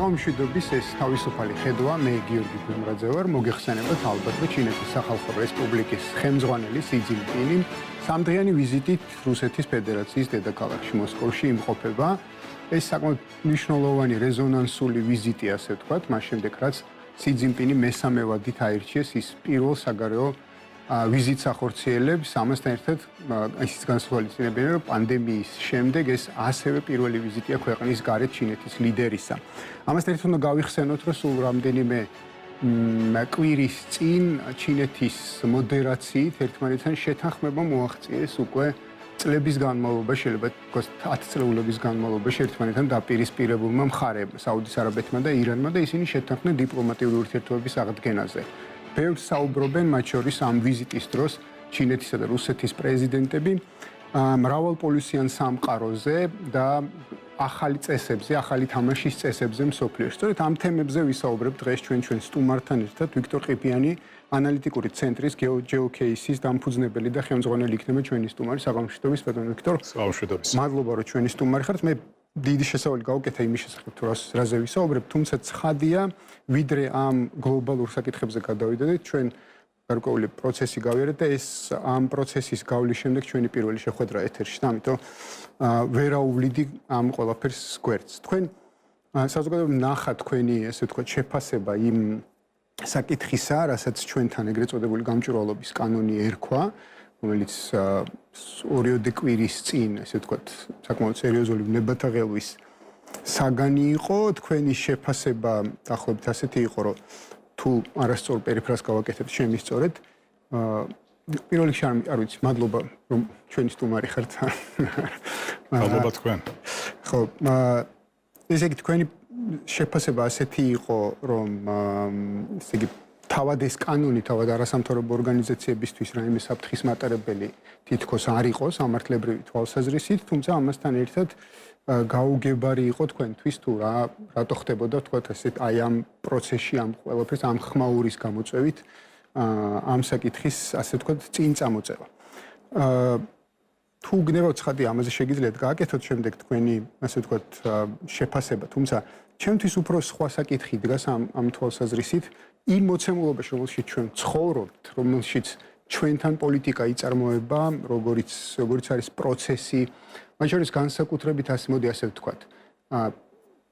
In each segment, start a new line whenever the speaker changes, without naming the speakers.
საღამოშვიდობის ეს თავისუფალი ხედვა მე გიორგი გუმრაძე ვარ მოგეხსენებათ ალბათ რომ ჩინეთის სახალხო რესპუბლიკის ხელმძღვანელი სი ძინპინი. სამდღიანი ვიზიტით რუსეთის ფედერაციის დედაქალაქში მოსკოვში იმყოფება. ეს საკმაოდ მნიშვნელოვანი რეზონანსული ვიზიტი ასე ვთქვათ მას შემდეგ რაც სი ძინპინი მესამე ვადით აირჩიეს ის პირველ საგარეო ვიზიტს ახორციელებს ამასთან ერთად ისიც განსხვავებია რომ პანდემიის შემდეგ ეს ასევე პირველი ვიზიტია ქვეყნის გარეთ ჩინეთის ლიდერისა. ამასთან ერთად უნდა გავიხსენოთ რომ სულ რამდენიმე კვირის წინ ჩინეთის მოდერაციით ერთმანეთთან შეთანხმება მოაღწიეს უკვე წლების განმავლობაში შეიძლება თქოს 10 წლების განმავლობაში ერთმანეთთან დაპირისპირებულმა მხარეებმა საუდის არაბეთმა და ირანმა და ისინი შეთანხმდნენ დიპლომატიური ურთიერთობების აღდგენაზე. ბევრს საუბრობენ მათ შორის ამ ვიზიტის დროს ჩინეთისა და რუსეთის პრეზიდენტები მრავალპოლისიან სამყაროზე და ახალი წესებზე, ახალი თამაშის წესებზე მსოფლიოში. სწორედ ამ თემებზე ვისაუბრებ დღეს ჩვენ ჩვენ სტუმართან ერთად ვიქტორ ყიფიანი, ანალიტიკური ცენტრის GeoCases დამფუძნებელი და ხელმძღვანელი იქნება ჩვენი სტუმარი საღამოშიდობის პეტრონ ვიქტორ.
საღამოშიდობის.
მადლობა რომ ჩვენი სტუმარი ხართ. მე დიდი შესავალი გავუკეთა იმის შესახებ თუ რაზე ვისაუბრებ, თუმცა ცხადია, ვიდრე ამ გლობალურ საკითხებზე გადავიდოდეთ, ჩვენ გარკვეული პროცესი გავიარეთ და ეს ამ პროცესის გავლის შემდეგ ჩვენი პირველი შეხვედრა ეთერში ამიტომ ვერაუვლიდი ამ ყველაფერს გვერდს. თქვენ საზოგადოებრივ ნახა თქვენი ესე ვთქვათ შეფასება იმ საკითხისა, რასაც ჩვენთან ეგრეთ წოდებული გამჭვირვალობის კანონი ერქვა. რომელიც ორიოდე კვირის წინ, ესე ვთქვათ, საკმაოდ სერიოზული ნებათა ღელვის საგანი იყო, თქვენი შეფასება დაახლოებით ასეთი იყო, რომ თუ არასწორ პერიფრას გავაკეთებ შემისწორეთ, აა პირველ რიგში არ ვიცი, მადლობა რომ ჩვენი სტუმარი ხართ.
მადლობა თქვენ.
ხო, აა ესე იგი თქვენი შეფასება ასეთი იყო, რომ ესე იგი თავად ეს კანონი თავად არასამთავრობო ორგანიზაციებისთვის რაიმე საფრთხის მატარებელი თითქოს არ იყო სამართლებრივი თვალსაზრისით, თუმცა ამასთან ერთად გაუგებარი იყო თქვენთვის თუ რა რატო ხდებოდა თქვა ესეთ აი ამ პროცესში ამ ყველაფერს ამ ხმაურის გამოწვევით ამ საკითხის ასე თქვა წინ წამოწევა. აა თუ გნებავთ ცხადი ამაზე შეგიძლიათ გააკეთოთ შემდეგ თქვენი ასე თქვა შეფასება, თუმცა ჩემთვის უფრო სხვა საკითხი დგას ამ ამ თვალსაზრისით, იმ მოცემულობაში, რომელშიც ჩვენ ცხოვრობთ, რომელშიც ჩვენთან პოლიტიკა იწარმოება, როგორიც როგორიც არის პროცესი, მათ შორის განსაკუთრებით ასე მოდი ასე ვთქვათ.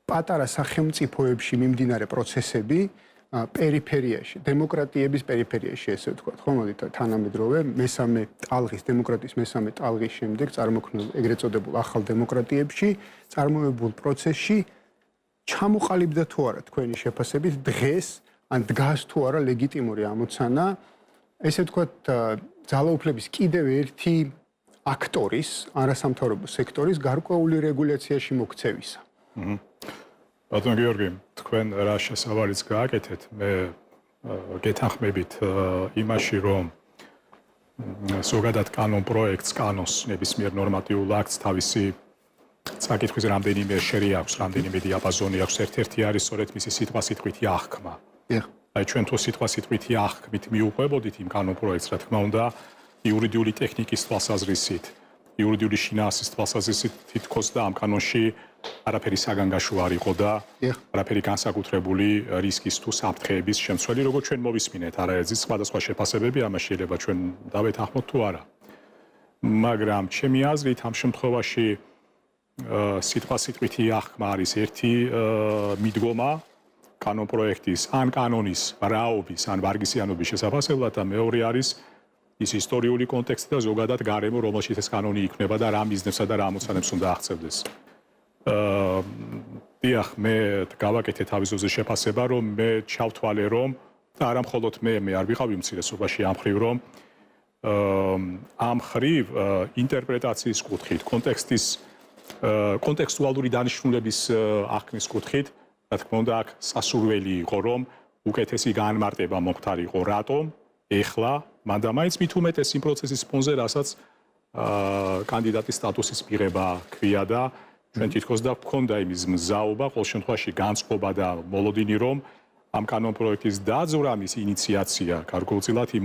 პატარა სახელმწიფოებში მიმდინარე პროცესები პერიფერიაში, დემოკრატიების პერიფერიაში, ესე ვთქვათ, ხო მოდი თანამედროვე მესამე ტალღის დემოკრატიის მესამე ტალღის შემდეგ წარმოქმნილ ეგრეთ წოდებულ ახალ დემოკრატიებში წარმოებულ პროცესში ჩამოყალიბდა თუ არა თქვენი შეფასებით დღეს ან დგას თუ არა ლეგიტიმური ამოცანა ესე ვთქვათ ძალაუფლების კიდევ ერთი აქტორის არასამთავრობო სექტორის გარკვეული რეგულაციაში მოქცევისა.
ბატონ გიორგი, თქვენ რა შესავალიც გააკეთეთ, მე გეთანხმებით იმაში, რომ ზოგადად კანონ პროექტს, კანონს, ნებისმიერ ნორმატიულ აქტს თავისი საკითხვის რამდენიმე შერი აქვს, რამდენიმე დიაპაზონი აქვს, ერთ-ერთი არის სწორედ მისი სიტყვა სიტყვით აღქმა. აი ჩვენ თუ სიტყვა სიტყვით აღქმით მიუყვებოდით იმ კანონ პროექტს, რა თქმა უნდა, იურიდიული ტექნიკის თვალსაზრისით, იურიდიული შინაარსის თვალსაზრისით თითქოს და ამ კანონში არაფერი საგანგაშო არ იყო და არაფერი განსაკუთრებული რისკის თუ საფრთხეების შემცველი, როგორც ჩვენ მოვისმინეთ, არაერთი სხვადასხვა შეფასებები ამას შეიძლება ჩვენ დავეთანხმოთ თუ არა. მაგრამ ჩემი აზრით ამ შემთხვევაში სიტყვა სიტყვით აღქმა არის ერთი მიდგომა კანონ პროექტის ან კანონის რაობის ან ვარგისიანობის შესაძლებლად და მეორე არის ის ისტორიული კონტექსტი და ზოგადად გარემო რომელშიც ეს კანონი იქნება და რა მიზნებსა და რა ამოცანებს უნდა აღწევდეს. აა დიახ მე გავაკეთე თავისოზე შეფასება რომ მე ჩავთვალე რომ და არა მხოლოდ მე მე არ ვიყავი მცირესობაში ამ ხრივ რომ ამ ხრივ ინტერპრეტაციის კუთხით კონტექსტის კონტექსტუალური დანიშნულების აღქმის კუთხით რა თქმა უნდა აქ სასურველი იყო რომ უკეთესი განმარტება მოხდარიყო რატომ ეხლა მანდამაიც მით უმეტეს იმ პროცესის ფონზე რასაც აა კანდიდატის სტატუსის მიღება ქვია და ჩვენ თითქოს და გქონდა იმის მზაობა ყოველ შემთხვევაში განწყობა და მოლოდინი რომ ამ კანონ პროექტის დაძვრამის ინიციაცია გარკვეულწილად იმ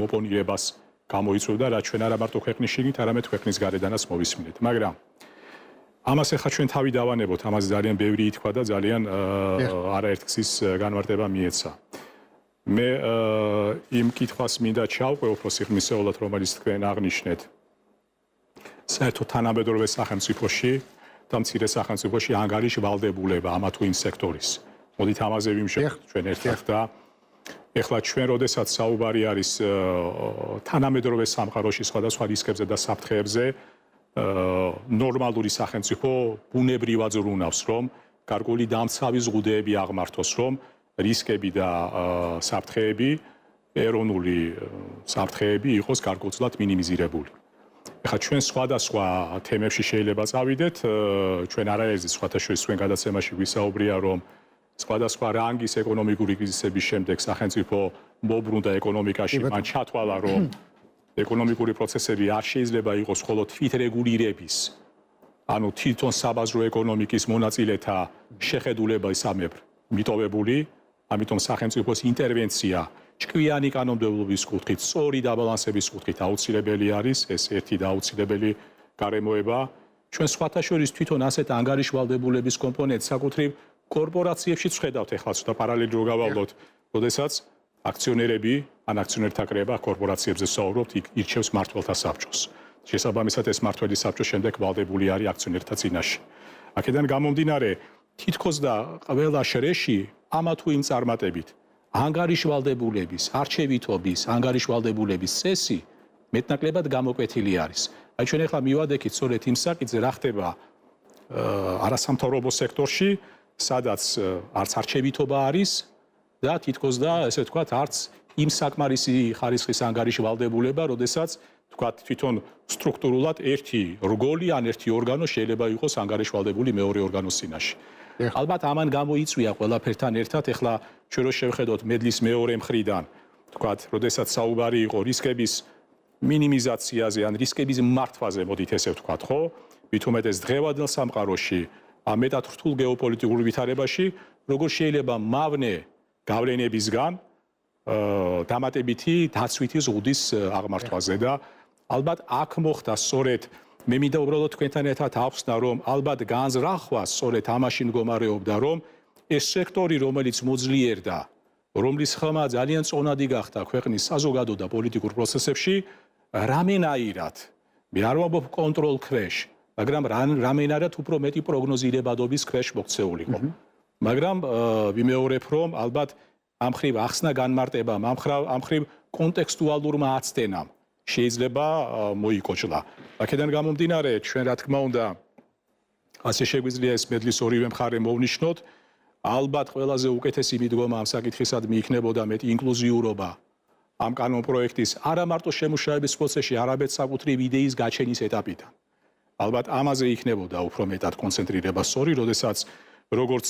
ამას ახლა ჩვენ თავი დავანებოთ, ამაზე ძალიან ბევრი ითქვა და ძალიან არაერთგზის განმარტება მიეცა. მე იმ კითხვას მინდა ჩავყვე უფრო სიღრმისეულად, რომელიც თქვენ აღნიშნეთ. საერთოდ თანამედროვე სახელმწიფოში და მცირე სახელმწიფოში ანგარიში ვალდებულება ამა თუ იმ სექტორის. მოდით ამაზე ვიმშევთ ჩვენ ერთად და ეხლა ჩვენ როდესაც საუბარი არის თანამედროვე სამყაროში სხვადასხვა რისკებზე და საფრთხეებზე ნორმალური სახელმწიფო ბუნებრივად ზრუნავს რომ გარკვეული დამცავი ზღუდეები აღმართოს რომ რისკები და საფრთხეები ეროვნული საფრთხეები იყოს გარკვეულწილად მინიმიზირებული. ეხლა ჩვენ სხვადასხვა თემებში შეიძლება წავიდეთ, ჩვენ არაერთი სხვათა შორის ჩვენ გადაცემაში ვისაუბრია რომ სხვადასხვა რანგის ეკონომიკური კრიზისების შემდეგ სახელმწიფო მოbrunდა ეკონომიკაში, მან ჩათვალა რომ ეკონომიკური პროცესები არ შეიძლება იყოს მხოლოდ თვითრეგულირების ანუ თვითონ საბაზრო ეკონომიკის მონაწილეთა შეხედულება ისამებრ. მიტოვებული, ამიტომ სახელმწიფოს ინტერვენცია ჭკვიანი კანონმდებლობის კუთხით, სწორი დაბალანსების კუთხით აუცილებელი არის, ეს ერთი და აუცილებელი გარემოება. ჩვენ სხვათა შორის თვითონ ასეთ ანგარიშვალდებულების კომპონენტს საკუთრივ კორპორაციებში ხედავთ ახლა ცოტა პარალელი რო გავალდოთ, ოდესაც აქციონერები, ან აქციონერთა კრება კორპორაციებზე საუბრობთ, ირჩევს მართლთა საბჭოს. შესაბამისად ეს მართველი საბჭო შემდეგ ვალდებული არის აქციონერთა წინაშე. აქედან გამომდინარე, თითქოს და ყველა შრეში ამა თუ იმ წარმატებით ანგარიშვალდებულების, არჩევითობის, ანგარიშვალდებულების წესი მეტნაკლებად გამოკვეთილი არის. აი ჩვენ ახლა მივადექით სწორედ იმ საკითხზე, რა ხდება არასამთავრობო სექტორში, სადაც არც არჩევითობა არის და თითქოს და ესე ვთქვათ, არც იმ საკმარისი ხარისხის ანგარიშვალდებულება, როდესაც ვთქვათ, თვითონ სტრუქტურულად ერთი რგოლი ან ერთი ორგანო შეიძლება იყოს ანგარიშვალდებული მეორე ორგანოს წინაშე. ალბათ ამან გამოიწვია ყველაფერთან ერთად, ეხლა ჩვენ რო შევხედოთ მედლის მეორე მხრიდან, ვთქვათ, როდესაც საუბარი იყო რისკების მინიმიზაციაზე ან რისკების მართვაზე, მოდით ესე ვთქვათ, ხო? ვითომეტეს დღევანდელ სამყაროში, ამ მეტად რთულ გეოპოლიტიკურ ვითარებაში, როგორ შეიძლება მავნე გავლენებისგან აა დამატებითი დაცვითი ზღუდის აღმართვაზე და ალბათ აქ მოხდა სწორედ მე მინდა უბრალოდ თქვენთან ერთად ახსნა რომ ალბათ განზრახვა სწორედ ამაში მდგომარეობდა რომ ეს სექტორი რომელიც მოძლიერდა რომლის ხმა ძალიან წონადი გახდა ქვეყნის საზოგადო და პოლიტიკურ პროცესებში რამენაირად მე არ ვამბობ კონტროლ ქვეშ მაგრამ რამენაირად უფრო მეტი პროგნოზირებადობის ქვეშ მოქცეულიყო მაგრამ ვიმეორებ რომ ალბათ ამ ხრივ ახსნა განმარტება ამ ხრივ ამ ხრივ კონტექსტუალურმა აცდენამ შეიძლება მოიკოჭლა. აქედან გამომდინარე ჩვენ რა თქმა უნდა ასე შეგვიძლია ეს მედლის ორივე მხარე მოვნიშნოთ ალბათ ყველაზე უკეთესი მიდგომა ამ საკითხისადმი იქნებოდა მეტი ინკლუზიურობა ამ კანონ პროექტის არა მარტო შემუშავების პროცესში არამედ საკუთრივ იდეის გაჩენის ეტაპიდან. ალბათ ამაზე იქნებოდა უფრო მეტად კონცენტრირება. სწორი როდესაც როგორც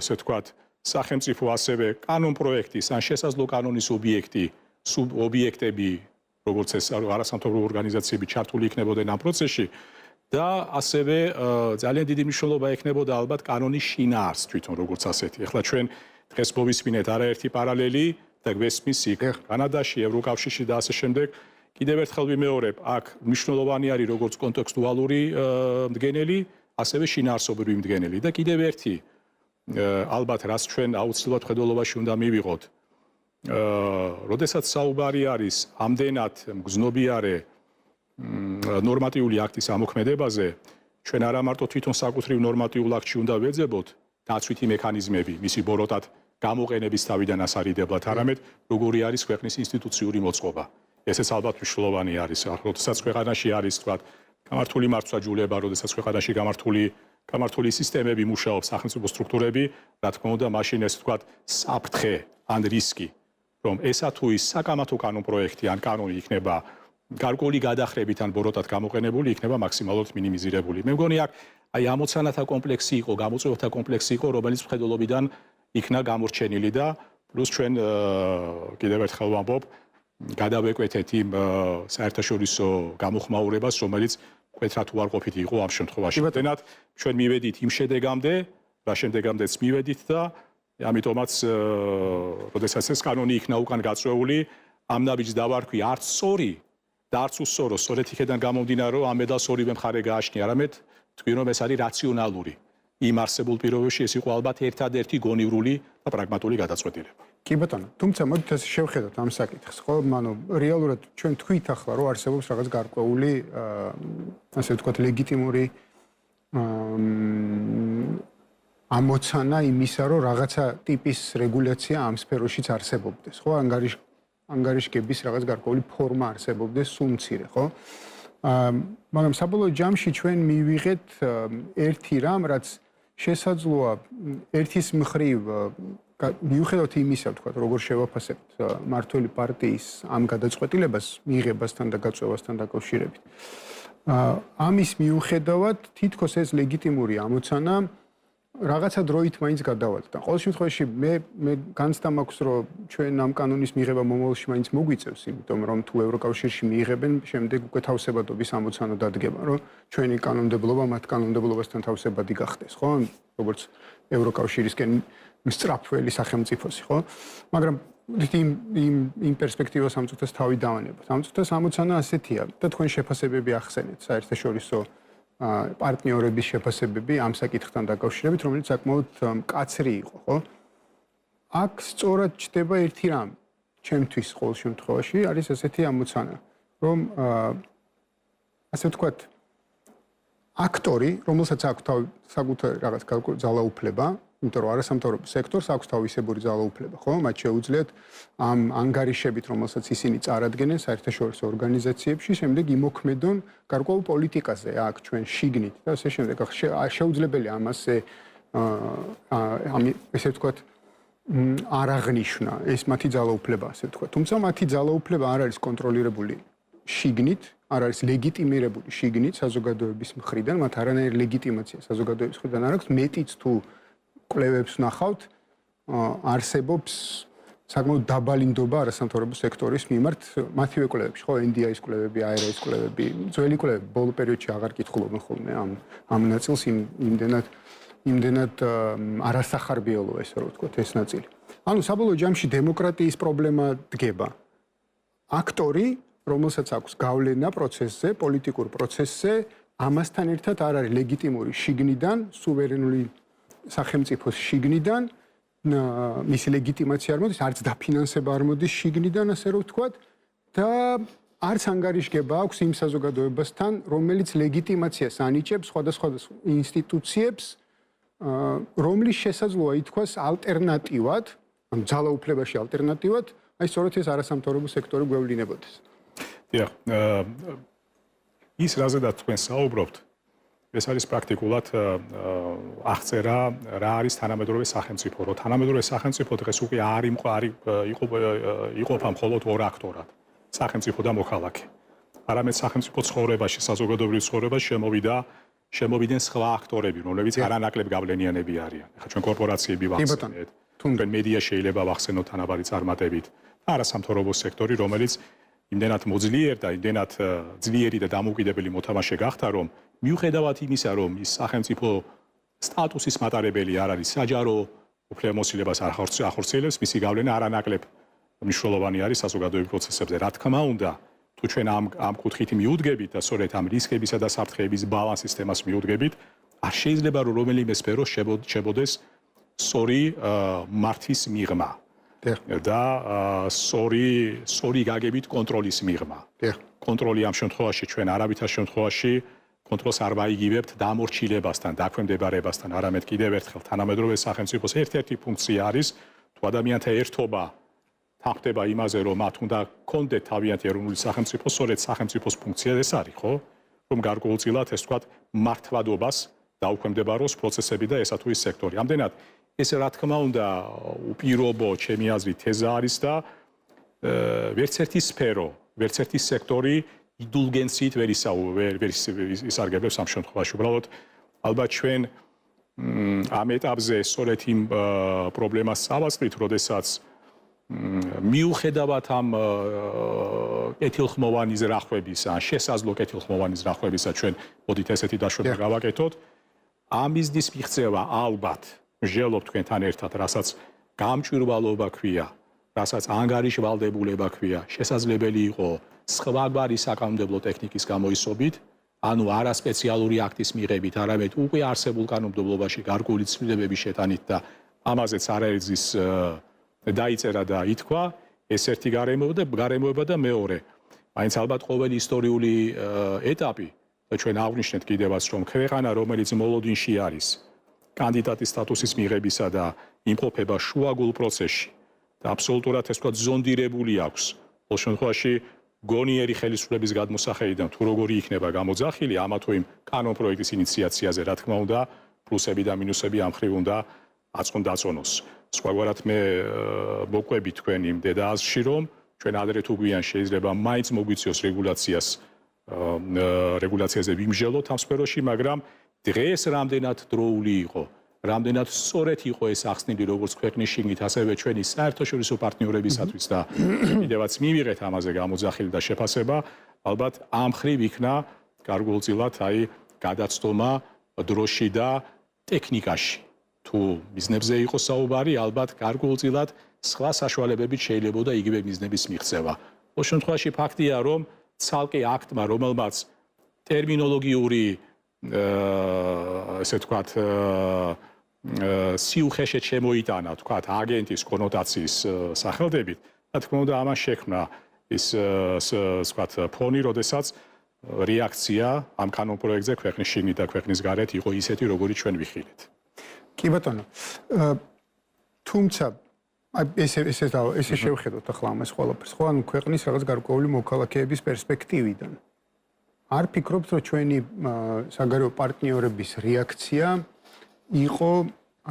ესე ვთქვათ, სახელმწიფო ასევე კანონ პროექტის ან შესაძლო კანონის ობიექტი, სუბ ობიექტები, როგორც ეს არასამთავრობო ორგანიზაციები ჩართული იქნებოდნენ ამ პროცესში და ასევე ძალიან დიდი მნიშვნელობა ექნებოდა ალბათ კანონის შინაარს თვითონ როგორც ასეთი. ეხლა ჩვენ დღეს მოვისმინეთ არაერთი პარალელი და გვესმის იქ კანადაში, ევროკავშირში და ასე შემდეგ. კიდევ ერთხელ ვიმეორებ, აქ მნიშვნელოვანი არის როგორც კონტექსტუალური მდგენელი ასევე შინაარსობრივი მდგენელი და კიდევ ერთი ალბათ რაც ჩვენ აუცილებლად ხედველობაში უნდა მივიღოთ როდესაც საუბარი არის ამდენად მგზნობიარე ნორმატიული აქტის ამოქმედებაზე ჩვენ არა მარტო თვითონ საკუთრივ ნორმატიულ აქტში უნდა ვეძებოთ დაცვითი მექანიზმები მისი ბოროტად გამოყენების თავიდან ასარიდებლად. არამედ როგორი არის ქვეყნის ინსტიტუციური მოწყობა? ესეც ალბათ მნიშვნელოვანი არის როდესაც ქვეყანაში არის თქვა გამართული მართვაჯულება, როდესაც ქვეყანაში გამართული გამართული სისტემები მუშაობს, სახელმწიფო სტრუქტურები, რა თქმა უნდა, მაშინ ეს თქვა საფრთხე ან რისკი, რომ ესა თუ ის საკამათო კანონ პროექტი ან კანონი იქნება გარკვეული გადახრებით ან ბოროტად გამოყენებული, იქნება მაქსიმალურად მინიმიზირებული. მე მგონი აქ აი ამოცანათა კომპლექსი იყო, გამოწვევთა კომპლექსი იყო, რომელიც მხედველობიდან იქნა გამორჩენილი და პლუს ჩვენ კიდევ ერთხელ ვამბობ, გადავეკვეთეთ იმ საერთაშორისო გამოხმაურებას, რომელიც კვეთრად უარყოფითი იყო ამ შემთხვევაში. ბატონად, ჩვენ მივედით იმ შედეგამდე, რა შემდეგამდეც მივედით და ამიტომაც, როდესაც ეს კანონი იქნა უკან გაწეული, ამ ნაბიჯს დავარქვი არც სწორი და არც უსწორო, სწორედ იქედან გამომდინარე, რომ ამ მედალს ორივე მხარე გააჩნია, არამედ თქვი რომ ეს არის რაციონალური. იმ არსებულ პირობებში ეს იყო ალბათ ერთადერთი გონივრული და პრაგმატული გადაწყვეტილება.
კი ბატონო, თუმცა მოდით ასე შევხედოთ ამ საკითხს, ხო? ანუ რეალურად ჩვენ თქვით ახლა რომ არსებობს რაღაც გარკვეული ასე ვთქვათ ლეგიტიმური ამოცანა იმისა, რომ რაღაცა ტიპის რეგულაცია ამ სფეროშიც არსებობდეს, ხო? ანგარიშ ანგარიშგების რაღაც გარკვეული ფორმა არსებობდეს სუმცირე, ხო? აა მაგრამ საბოლოო ჯამში ჩვენ მივიღეთ ერთი რამ, რაც შესაძლოა ერთის მხრივ მიუხედავად იმისა, თქვა, როგორ შევაფასებთ მართველი პარტიის ამ გადაწყვეტილებას მიიღებასთან და გაწევასთან დაკავშირებით. აა ამის მიუხედავად თითქოს ეს ლეგიტიმური ამოცანა რაღაცა დროით მაინც გადავალდა. ყოველ შემთხვევაში მე მე განცდა მაქვს, რომ ჩვენ ამ კანონის მიღება მომავალში მაინც მოგვიწევს, იმიტომ რომ თუ ევროკავშირში მიიღებენ, შემდეგ უკვე თავსებადობის ამოცანა დადგება, რომ ჩვენი კანონმდებლობა მათ კანონმდებლობასთან თავსებადი გახდეს, ხო? როგორც ევროკავშირისკენ მსწრაფველი სახელმწიფოსი, ხო? მაგრამ იმ იმ იმ პერსპექტივას ამწუთას თავი დავანებოთ. ამწუთას ამოცანა ასეთია და თქვენ შეფასებები ახსენეთ საერთაშორისო პარტნიორების შეფასებები ამ საკითხთან დაკავშირებით, რომელიც საკმაოდ მკაცრი იყო, ხო? აქ სწორად ჩდება ერთი რამ, ჩემთვის ყოველ შემთხვევაში არის ასეთი ამოცანა, რომ ასე ვთქვათ, აქტორი, რომელსაც აქვს საკუთარ რაღაც ძალაუფლება, იმიტომ რომ არასამთავრობო სექტორს აქვს თავისებური ძალაუფლება, ხო? მათ შეუძლიათ ამ ანგარიშებით, რომელსაც ისინი წარადგენენ საერთაშორისო ორგანიზაციებში, შემდეგ იმოქმედონ გარკვეულ პოლიტიკაზე, აქ ჩვენ შიგნით და ასე შემდეგ. შეუძლებელია ამასე აა ესე ვთქვათ არ აღნიშნა ეს მათი ძალაუფლება, ასე ვთქვათ. თუმცა მათი ძალაუფლება არ არის კონტროლირებული შიგნით, არ არის ლეგიტიმირებული შიგნით საზოგადოების მხრიდან, მათ არანაირი ლეგიტიმაცია საზოგადოების მხრიდან არ აქვს, მეტიც თუ კვლევებს ნახავთ, არსებობს საკმაოდ დაბალი ნდობა არასამთავრობო სექტორის მიმართ მათივე კვლევებში, ხო, NDI-ის კვლევები, ARA-ის კვლევები, ძველი კვლევები ბოლო პერიოდში აღარ კითხულობენ ხოლმე ამ ამ ნაწილს იმ იმდენად იმდენად არასახარბიელოა ესე რომ ვთქვათ ეს ნაწილი. ანუ საბოლოო ჯამში დემოკრატიის პრობლემა დგება. აქტორი, რომელსაც აქვს გავლენა პროცესზე, პოლიტიკურ პროცესზე, ამასთან ერთად არ არის ლეგიტიმური შიგნიდან, სუვერენული სახელმწიფოს შიგნიდან მისი ლეგიტიმაცია არ მოდის, არც დაფინანსება არ მოდის შიგნიდან, ასე რომ ვთქვათ, და არც ანგარიშგება აქვს იმ საზოგადოებასთან, რომელიც ლეგიტიმაციას ანიჭებს სხვადასხვა ინსტიტუციებს, რომლის შესაძლოა ითქვას ალტერნატივად, ან ძალაუფლებაში ალტერნატივად, აი სწორედ ეს არასამთავრობო სექტორი გვევლინებოდეს.
დიახ, ის რაზედაც თქვენ საუბრობთ, ეს არის პრაქტიკულად აღწერა რა არის თანამედროვე სახელმწიფო, რომ თანამედროვე სახელმწიფო დღეს უკვე არ იმყარი იყო იყოფა მხოლოდ ორ აქტორად, სახელმწიფო და მოქალაქე. არამედ სახელმწიფო ცხოვრებაში, საზოგადოებრივ ცხოვრებაში შემოვიდა შემოვიდნენ სხვა აქტორები, რომლებიც არანაკლებ გავლენიანები არიან. ახლა ჩვენ კორპორაციები ვახსენეთ, თუნდაც მედია შეიძლება ვახსენოთ თანაბარი წარმატებით. არასამთავრობო სექტორი, რომელიც იმდენად მოძლიერ და იმდენად ძლიერი და დამოუკიდებელი მოთამაშე გახდა, რომ მიუხედავად იმისა, რომ ის სახელმწიფო სტატუსის მატარებელი არ არის საჯარო უფლებამოსილებას არ ახორციელებს, მისი გავლენა არანაკლებ მნიშვნელოვანი არის საზოგადოებრივ პროცესებზე. რა თქმა უნდა, თუ ჩვენ ამ ამ კუთხით მიუდგებით და სწორედ ამ რისკებისა და საფრთხეების ბალანსის თემას მიუდგებით, არ შეიძლება რომ რომელიმე სფერო შებოდეს სორი მართის მიღმა. და სორი სორი გაგებით კონტროლის მიღმა. კონტროლი ამ შემთხვევაში ჩვენ არავითარ შემთხვევაში კონტროლს არ ვაიგივებთ დამორჩილებასთან, დაქვემდებარებასთან, არამედ კიდევ ერთხელ თანამედროვე სახელმწიფოს ერთ-ერთი ფუნქცია არის თუ ადამიანთა ერთობა თანხდება იმაზე, რომ მათ უნდა კონდეთ თავიანთი ეროვნული სახელმწიფო, სწორედ სახელმწიფოს ფუნქცია ეს არის, ხო? რომ გარკვეულწილად ეს თქვა მართლადობას დაუქვემდებაროს პროცესები და ესა თუ ის სექტორი. ამდენად ეს რა თქმა უნდა უპირობო ჩემი აზრით თეზა არის და ვერც ერთი სფერო, ვერც ერთი სექტორი იდულგენციით ვერ ისაუბრებს, ვერ ისარგებლებს ამ შემთხვევაში. უბრალოდ ალბათ ჩვენ ამ ეტაპზე სწორედ იმ პრობლემას ავასწრით, როდესაც მიუხედავად ამ ეთილხმოვანი ზრახვების, ან შესაძლო ეთილხმოვანი ზრახვებისა, ჩვენ მოდით ესეთი დაშვება გავაკეთოთ. ამიზნის მიღწევა ალბათ მსჯელობ თქვენთან ერთად, რასაც გამჭვირვალობა ქვია, რასაც ანგარიშვალდებულება ქვია, შესაძლებელი იყო სხვაგვარი საკანონმდებლო ტექნიკის გამოისობით ანუ არა სპეციალური აქტის მიღებით, არამედ უკვე არსებულ კანონმდებლობაში გარკვეული ცვლილებების შეტანით და ამაზეც არაერთის დაიწერა და ითქვა ეს ერთი გარემოება და გარემოება და მეორე. მაინც ალბათ ყოველი ისტორიული ეტაპი და ჩვენ აღვნიშნეთ კიდევაც რომ ქვეყანა რომელიც მოლოდინში არის კანდიდატის სტატუსის მიღებისა და იმყოფება შუაგულ პროცესში და აბსოლუტურად ეს თქვა ზონდირებული აქვს. ყოველ შემთხვევაში გონიერი ხელისუფლების გადმოსახედიდან თუ როგორი იქნება გამოძახილი ამა თუ იმ კანონ პროექტის ინიციაციაზე, რა თქმა უნდა, პლუსები და მინუსები ამ ხრივ უნდა აწყონ დაწონოს. სხვაგვარად მე მოყვები თქვენ იმ დედააზში რომ ჩვენ ადრე თუ გვიან შეიძლება მაინც მოგვიწიოს რეგულაციას რეგულაციაზე ვიმჟელოთ ამ სფეროში, მაგრამ დღეს რამდენად დროული იყო რამდენად სწორეთ იყო ეს ახსნილი როგორც ქვეყნის შიგნით, ასევე ჩვენი საერთაშორისო პარტნიორებისათვის და კიდევაც მივიღეთ ამაზე გამოძახილი და შეფასება, ალბათ ამ ხრივ იქნა გარკვეულწილად აი გადაცდომა დროში და ტექნიკაში. თუ მიზნებზე იყო საუბარი, ალბათ გარკვეულწილად სხვა საშუალებებით შეიძლება და იგივე მიზნების მიღწევა. ყოველ შემთხვევაში ფაქტია, რომ ცალკე აქტმა, რომელმაც ტერმინოლოგიური ესე ვთქვათ აა სიუხეშე შემოიტანა, თქვათ, აგენტის კონოტაციის სახელდებით, რა თქმა უნდა, ამას შექმნა ის ვთქვათ, ფონი, როდესაც რეაქცია ამ კანონ პროექტზე ქვეყნის შიგნით და ქვეყნის გარეთ იყო ისეთი, როგორიც ჩვენ ვიხილეთ.
კი ბატონო. თუმცა აი ესე ესე და ესე შევხედოთ ახლა ამას ყველაფერს. ხო, ანუ ქვეყნის რაღაც გარკვეული მოქალაქეების პერსპექტივიდან. არ ფიქრობთ, რომ ჩვენი საგარეო პარტნიორების რეაქცია იყო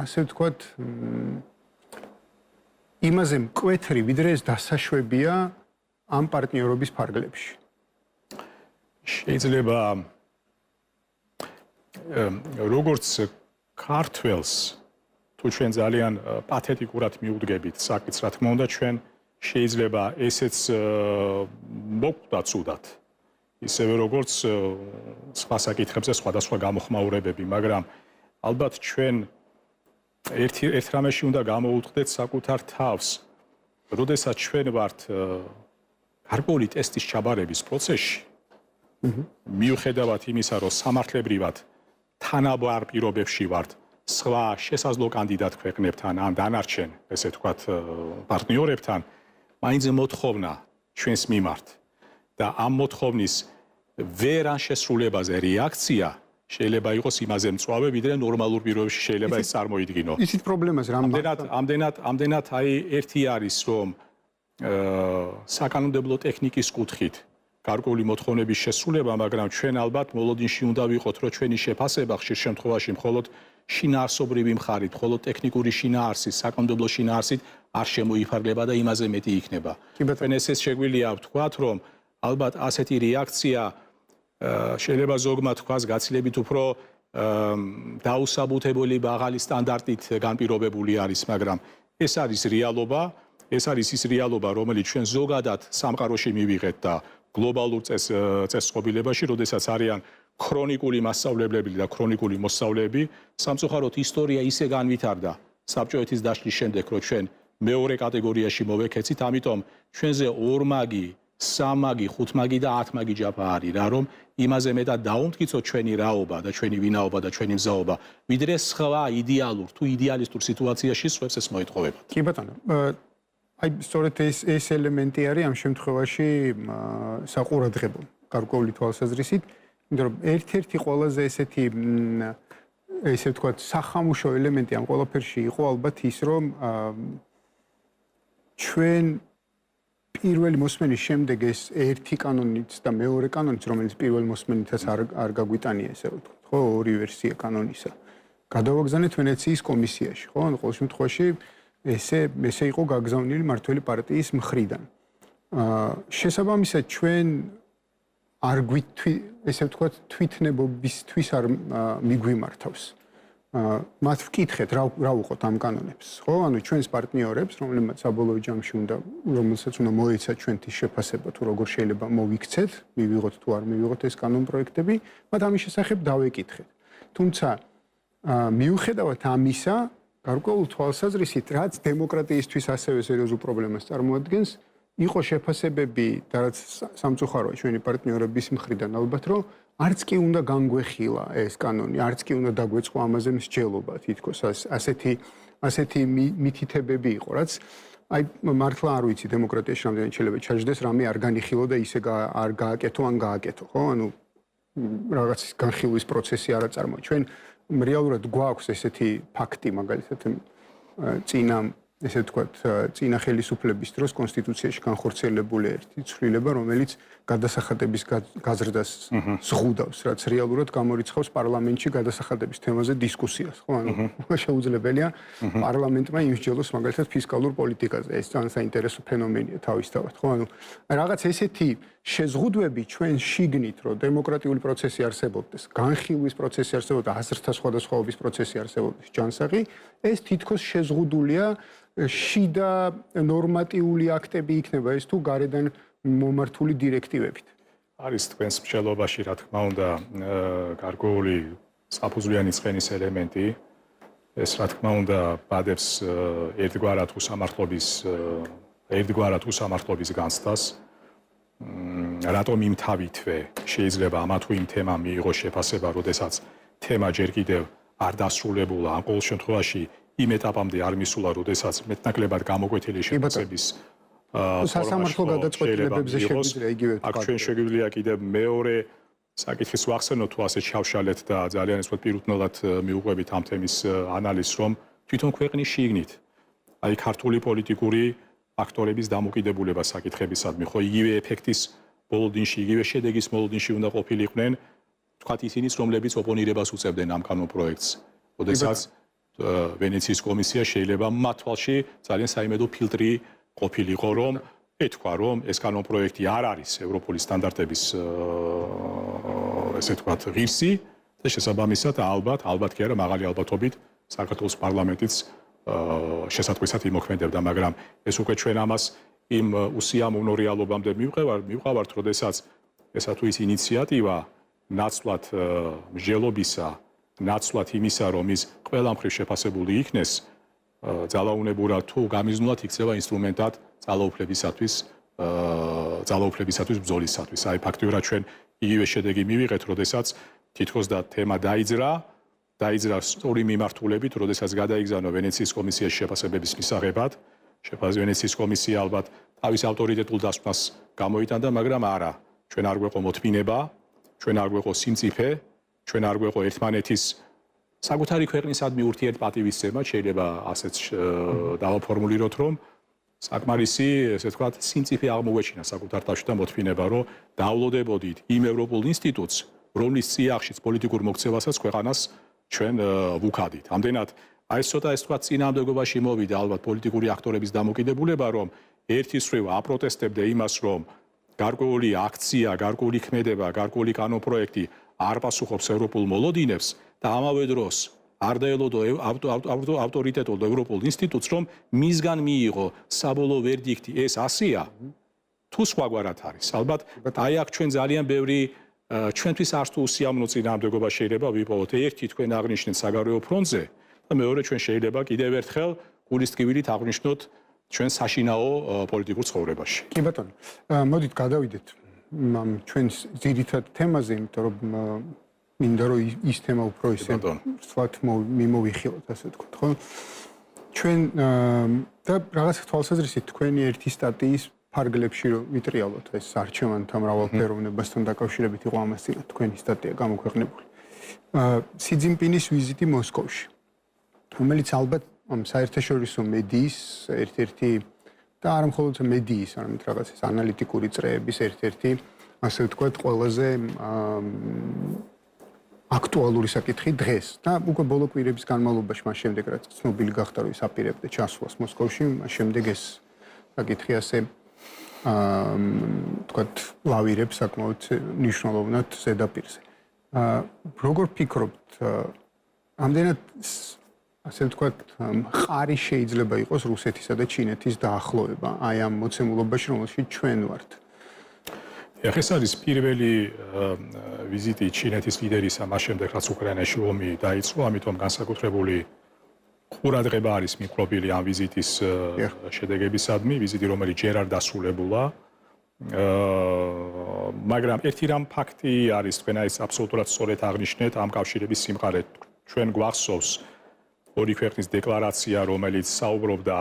ასე ვთქვათ იმაზე მკვეთრი ვიდრე ეს დასაშვებია ამ პარტნიორობის ფარგლებში.
შეიძლება როგორც ქართველს თუ ჩვენ ძალიან პათეტიკურად მიუდგებით საკითხს, რა თქმა უნდა, ჩვენ შეიძლება ესეც მოკვდა ცუდად. ისევე როგორც სხვა საკითხებზე სხვადასხვა გამოხმაურებები, მაგრამ ალბათ ჩვენ ერთი ერთ რამეში უნდა გამოუთხდეთ საკუთარ თავს. როდესაც ჩვენ ვართ გარკვეული ტესტის ჩაბარების პროცესში, მიუხედავად იმისა, რომ სამართლებრივად თანაბარ პირობებში ვართ სხვა შესაძლო კანდიდატ ქვეყნებთან ან დანარჩენ, ესე ვთქვათ, პარტნიორებთან, მაინც მოთხოვნა ჩვენს მიმართ და ამ მოთხოვნის ვერ ან შესრულებაზე რეაქცია შეიძლება იყოს იმაზე მწვავე, ვიდრე ნორმალურ პირობებში შეიძლება ეს წარმოიდგინო.
ისიც პრობლემას
რამდენად ამდენად ამდენად აი ერთი არის რომ აა საკანონმდებლო ტექნიკის კუთხით გარკვეული მოთხოვნების შესრულება, მაგრამ ჩვენ ალბათ მოლოდინში უნდა ვიყოთ, რომ ჩვენი შეფასება ხშირ შემთხვევაში მხოლოდ შინაარსობრივი მხარით, მხოლოდ ტექნიკური შინაარსის, საკანონმდებლო შინაარსით არ შემოიფარგლება და იმაზე მეტი იქნება. ჩვენ ესეც შეგვიძლია ვთქვათ, რომ ალბათ ასეთი რეაქცია შეიძლება ზოგმა თქვას გაცილებით უფრო დაუსაბუთებელი ბაღალი სტანდარტით განპირობებული არის, მაგრამ ეს არის რეალობა, ეს არის ის რეალობა, რომელიც ჩვენ ზოგადად სამყაროში მივიღეთ და გლობალურ წეს წესწყობილებაში, როდესაც არიან ქრონიკული მასშტაბლებლები და ქრონიკული მოსწავლეები, სამწუხაროდ ისტორია ისე განვითარდა საბჭოეთის დაშლის შემდეგ, რომ ჩვენ მეორე კატეგორიაში მოვეკეცით, ამიტომ ჩვენზე ორმაგი სამაგი, ხუთმაგი და ათმაგი ჯაფა არის რა რომ იმაზე მეტად დაუნტკიცოთ ჩვენი რაობა და ჩვენი ვინაობა და ჩვენი მზაობა ვიდრე სხვა იდეალურ თუ იდეალისტურ სიტუაციაში სხვებს ეს მოეთხოვებათ.
კი ბატონო. აი სწორედ ეს ეს ელემენტი არის ამ შემთხვევაში საყურადღებო გარკვეული თვალსაზრისით, იმიტომ რომ ერთ-ერთი ყველაზე ესეთი ესე ვთქვათ სახამუშო ელემენტი ამ ყველაფერში იყო ალბათ ის რომ ჩვენ პირველი მოსმენის შემდეგ ეს ერთი კანონიც და მეორე კანონიც რომელიც პირველი მოსმენითაც არ არ გაგვიტანია ესე ვთქვათ ხო ორი ვერსია კანონისა. გადავაგზავნეთ ვენეციის კომისიაში ხო? ან ყოველ შემთხვევაში ესე ესე იყო გაგზავნილი მართველი პარტიის მხრიდან. აა შესაბამისად ჩვენ არ გვითვი ესე ვთქვათ თვითნებობისთვის არ მიგვიმართავს მათ ვკითხეთ რა რა უყოთ ამ კანონებს ხო? ანუ ჩვენს პარტნიორებს რომლებმაც საბოლოო ჯამში უნდა რომელსაც უნდა მოეცა ჩვენთვის შეფასება თუ როგორ შეიძლება მოვიქცეთ მივიღოთ თუ არ მივიღოთ ეს კანონ პროექტები მათ ამის შესახებ დავეკითხეთ. თუმცა მიუხედავად ამისა გარკვეულ თვალსაზრისით რაც დემოკრატიისთვის ასევე სერიოზულ პრობლემას წარმოადგენს იყო შეფასებები და რაც სამწუხაროა ჩვენი პარტნიორების მხრიდან ალბათ რომ არც კი უნდა განგვეხილა ეს კანონი, არც კი უნდა დაგვეწყო ამაზე მსჯელობა, თითქოს ასეთი ასეთი მითითებები იყო, რაც აი მართლა არ ვიცი დემოკრატიაში რამდენი შეიძლება ჩაჯდეს, რამე არ განიხილო და ისე არ გააკეთო ან გააკეთო, ხო? ანუ რაღაც განხილვის პროცესი არა წარმოი. ჩვენ რეალურად გვაქვს ესეთი ფაქტი, მაგალითად წინა ესე ვთქვათ, წინა ხელისუფლების დროს კონსტიტუციაში განხორციელებული ერთი ცვლილება, რომელიც გადასახადების გაზრდას ზღუდავს, რაც რეალურად გამორიცხავს პარლამენტში გადასახადების თემაზე დისკუსიას, ხო? ანუ შეუძლებელია პარლამენტმა იმსჯელოს მაგალითად ფისკალურ პოლიტიკაზე. ეს ძალიან საინტერესო ფენომენია თავისთავად, ხო? ანუ რაღაც ესეთი შეზღუდვები ჩვენ შიგნით, რომ დემოკრატიული პროცესი არსებობდეს, განხილვის პროცესი არსებობდეს, აზრთა სხვადასხვაობის პროცესი არსებობდეს, ჯანსაღი, ეს თითქოს შეზღუდულია შიდა ნორმატიული აქტები იქნება ეს თუ გარედან მომართული დირექტივებით.
არის თქვენს მსჯელობაში, რა თქმა უნდა, გარკვეული საფუძვლიანი ცხენის ელემენტი. ეს რა თქმა უნდა, ბადებს ერთგვარად უსამართლობის ერთგვარად უსამართლობის განცდას. რატომ იმ თავითვე შეიძლება ამა თუ იმ თემა მიიღო შეფასება, როდესაც თემა ჯერ კიდევ არ დასრულებულა, ან ყოველ შემთხვევაში იმ ეტაპამდე არ მისულა, როდესაც მეტნაკლებად გამოკვეთილი შეფასების
აა სასამართლო გადაწყვეტილებებზე შეგვიძლია იგივე
თქვა. აქ ჩვენ შეგვიძლია კიდევ მეორე საკითხის ვახსენოთ თუ ასე ჩავშალეთ და ძალიან ისე პირუტნულად მიუყვებით ამ თემის ანალიზს, რომ თვითონ ქვეყნის შიგნით აი ქართული პოლიტიკური ფაქტორების დამოკიდებულება საკითხებისადმი, ხო იგივე ეფექტის ბოლოდინში, იგივე შედეგის ბოლოდინში უნდა ყოფილიყვნენ თქვათ ისინიც, რომლებიც ოპონირებას უწევდნენ ამ კანონ პროექტს. ოდესაც ვენეციის კომისია შეიძლება მათვალში ძალიან საიმედო ფილტრი ყოფილიყო, რომ ეთქვა, რომ ეს კანონ პროექტი არ არის ევროპული სტანდარტების ესე ვთქვათ, ღირსი და შესაბამისად ალბათ, ალბათ კი არა, მაღალი ალბათობით საქართველოს პარლამენტიც შესაძლოა იმოქმედებდა, მაგრამ ეს უკვე ჩვენ ამას იმ უსიამოვნო რეალობამდე მივყევარ, მივყავართ, როდესაც ესა თუ ის ინიციატივა ნაცვლად მსჯელობისა ნაცვლად იმისა, რომ ის ყველა მხრივ შეფასებული იქნეს, ძალაუნებურად თუ გამიზნულად იქცევა ინსტრუმენტად ძალაუფლებისათვის, ძალაუფლებისათვის ბრძოლისათვის. აი ფაქტიურად ჩვენ იგივე შედეგი მივიღეთ, როდესაც თითქოს და თემა დაიძრა, დაიძრა სწორი მიმართულებით, როდესაც გადაიგზავნა ვენეციის კომისიაში შეფასებების მისაღებად. შეფასების ვენეციის კომისია ალბათ თავის ავტორიტეტულ დასკვნას გამოიტანდა, მაგრამ არა, ჩვენ არ გვეყო მოთმინება, ჩვენ არ გვეყო სიმწიფე, ჩვენ არ გვეყო ერთმანეთის საკუთარი ქვეყნისადმი ურთიერთპატივისცემა შეიძლება ასეც დავაფორმულიროთ რომ საკმარისი ესე ვთქვათ სინციფე აღმოგვეჩინა საკუთარ თავში და მოთმინება რომ დავლოდებოდით იმ ევროპულ ინსტიტუტს რომლის წიაღშიც პოლიტიკურ მოქცევასაც ქვეყანას ჩვენ ვუქადით. ამდენად აი ეს ცოტა ეს ვთქვათ წინამდებობაში მოვიდა ალბათ პოლიტიკური აქტორების დამოკიდებულება რომ ერთის მხრივ აპროტესტებდა იმას რომ გარკვეული აქცია, გარკვეული ქმედება, გარკვეული კანონპროექტი არ პასუხობს ევროპულ მოლოდინებს და ამავე დროს არ დაელოდო ავტორიტეტულ ევროპულ ინსტიტუტს რომ მისგან მიიღო საბოლოო ვერდიქტი ეს ასია თუ სხვაგვარად არის. ალბათ. აი აქ ჩვენ ძალიან ბევრი ჩვენთვის არც თუ უსიამოვნო წინააღმდეგობა შეიძლება ვიპოვოთ. ერთი თქვენ აღნიშნეთ საგარეო ფრონტზე და მეორე ჩვენ შეიძლება კიდევ ერთხელ გულის ტკივილით აღნიშნოთ ჩვენ საშინაო პოლიტიკურ ცხოვრებაში.
კი ბატონო. მოდით გადავიდეთ ამ ჩვენს ძირითად თემაზე, იმიტომ რომ მინდა რომ ის თემა უფრო ისე სვათ მიმოვიხილოთ, ასე ვთქვათ, ხო? ჩვენ და რაღაც თვალსაზრისით თქვენი ერთი სტატიის ფარგლებში რომ ვიტრიალოთ ეს არჩევანთა მრავალფეროვნებასთან დაკავშირებით იყო ამას წინა თქვენი სტატია გამოქვეყნებული. აა სიძინპინის ვიზიტი მოსკოვში. რომელიც ალბათ ამ საერთაშორისო მედიის ერთ-ერთი და არ მხოლოდ მედიის, არამედ რაღაც ეს ანალიტიკური წრეების ერთ-ერთი ასე ვთქვათ, ყველაზე აქტუალური საკითხი დღეს და უკვე ბოლო კვირების განმავლობაში მას შემდეგ რაც ცნობილი გახდა რომ ის აპირებდა ჩასვლას მოსკოვში, მას შემდეგ ეს საკითხი ასე აა ვთქვათ, ლავირებს საკმაოდ მნიშვნელოვნად ზედაპირზე. აა როგორ ფიქრობთ ამდენად ასე ვთქვათ, ხარი შეიძლება იყოს რუსეთისა და ჩინეთის დაახლოება აი ამ მოცემულობაში, რომელშიც ჩვენ ვართ.
ეხეს არის პირველი ვიზიტი ჩინეთის ლიდერის ამას შემდეგ, რაც უკრაინაში ომი დაიწყო, ამიტომ განსაკუთრებული ყურადღება არის მიკრობილი ამ ვიზიტის შედეგებისადმი, ვიზიტი რომელიც ჯერ არ დასრულებულა. აა მაგრამ ერთი რამ ფაქტი არის თქვენ აი აბსოლუტურად სწორედ აღნიშნეთ ამ კავშირების სიმყარე ჩვენ გვახსოვს ორი ქვეყნის დეკლარაცია რომელიც საუბრობდა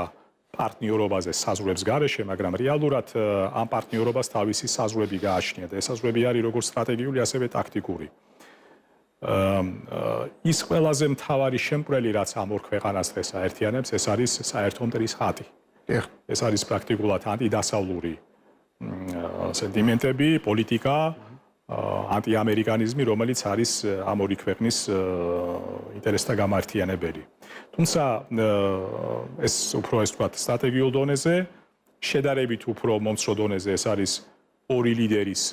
პარტნიორობაზე საზღვრებს გარეშე მაგრამ რეალურად ამ პარტნიორობას თავისი საზღვრები გააჩნია და ეს საზღვრები არის როგორც სტრატეგიული ასევე ტაქტიკური. აა ის ყველაზე მთავარი შემკვრელი რაც ამ ორ ქვეყანას დღეს აერთიანებს ეს არის საერთო მტრის ხატი ეს არის პრაქტიკულად ანტიდასავლური სენტიმენტები, პოლიტიკა, ანტიამერიკანიზმი, რომელიც არის ამ ორი ქვეყნის ინტერესთა გამართიანებელი. თუმცა ეს უფრო ეს ვთქვათ, სტრატეგიულ დონეზე, შედარებით უფრო მომცრო დონეზე ეს არის ორი ლიდერის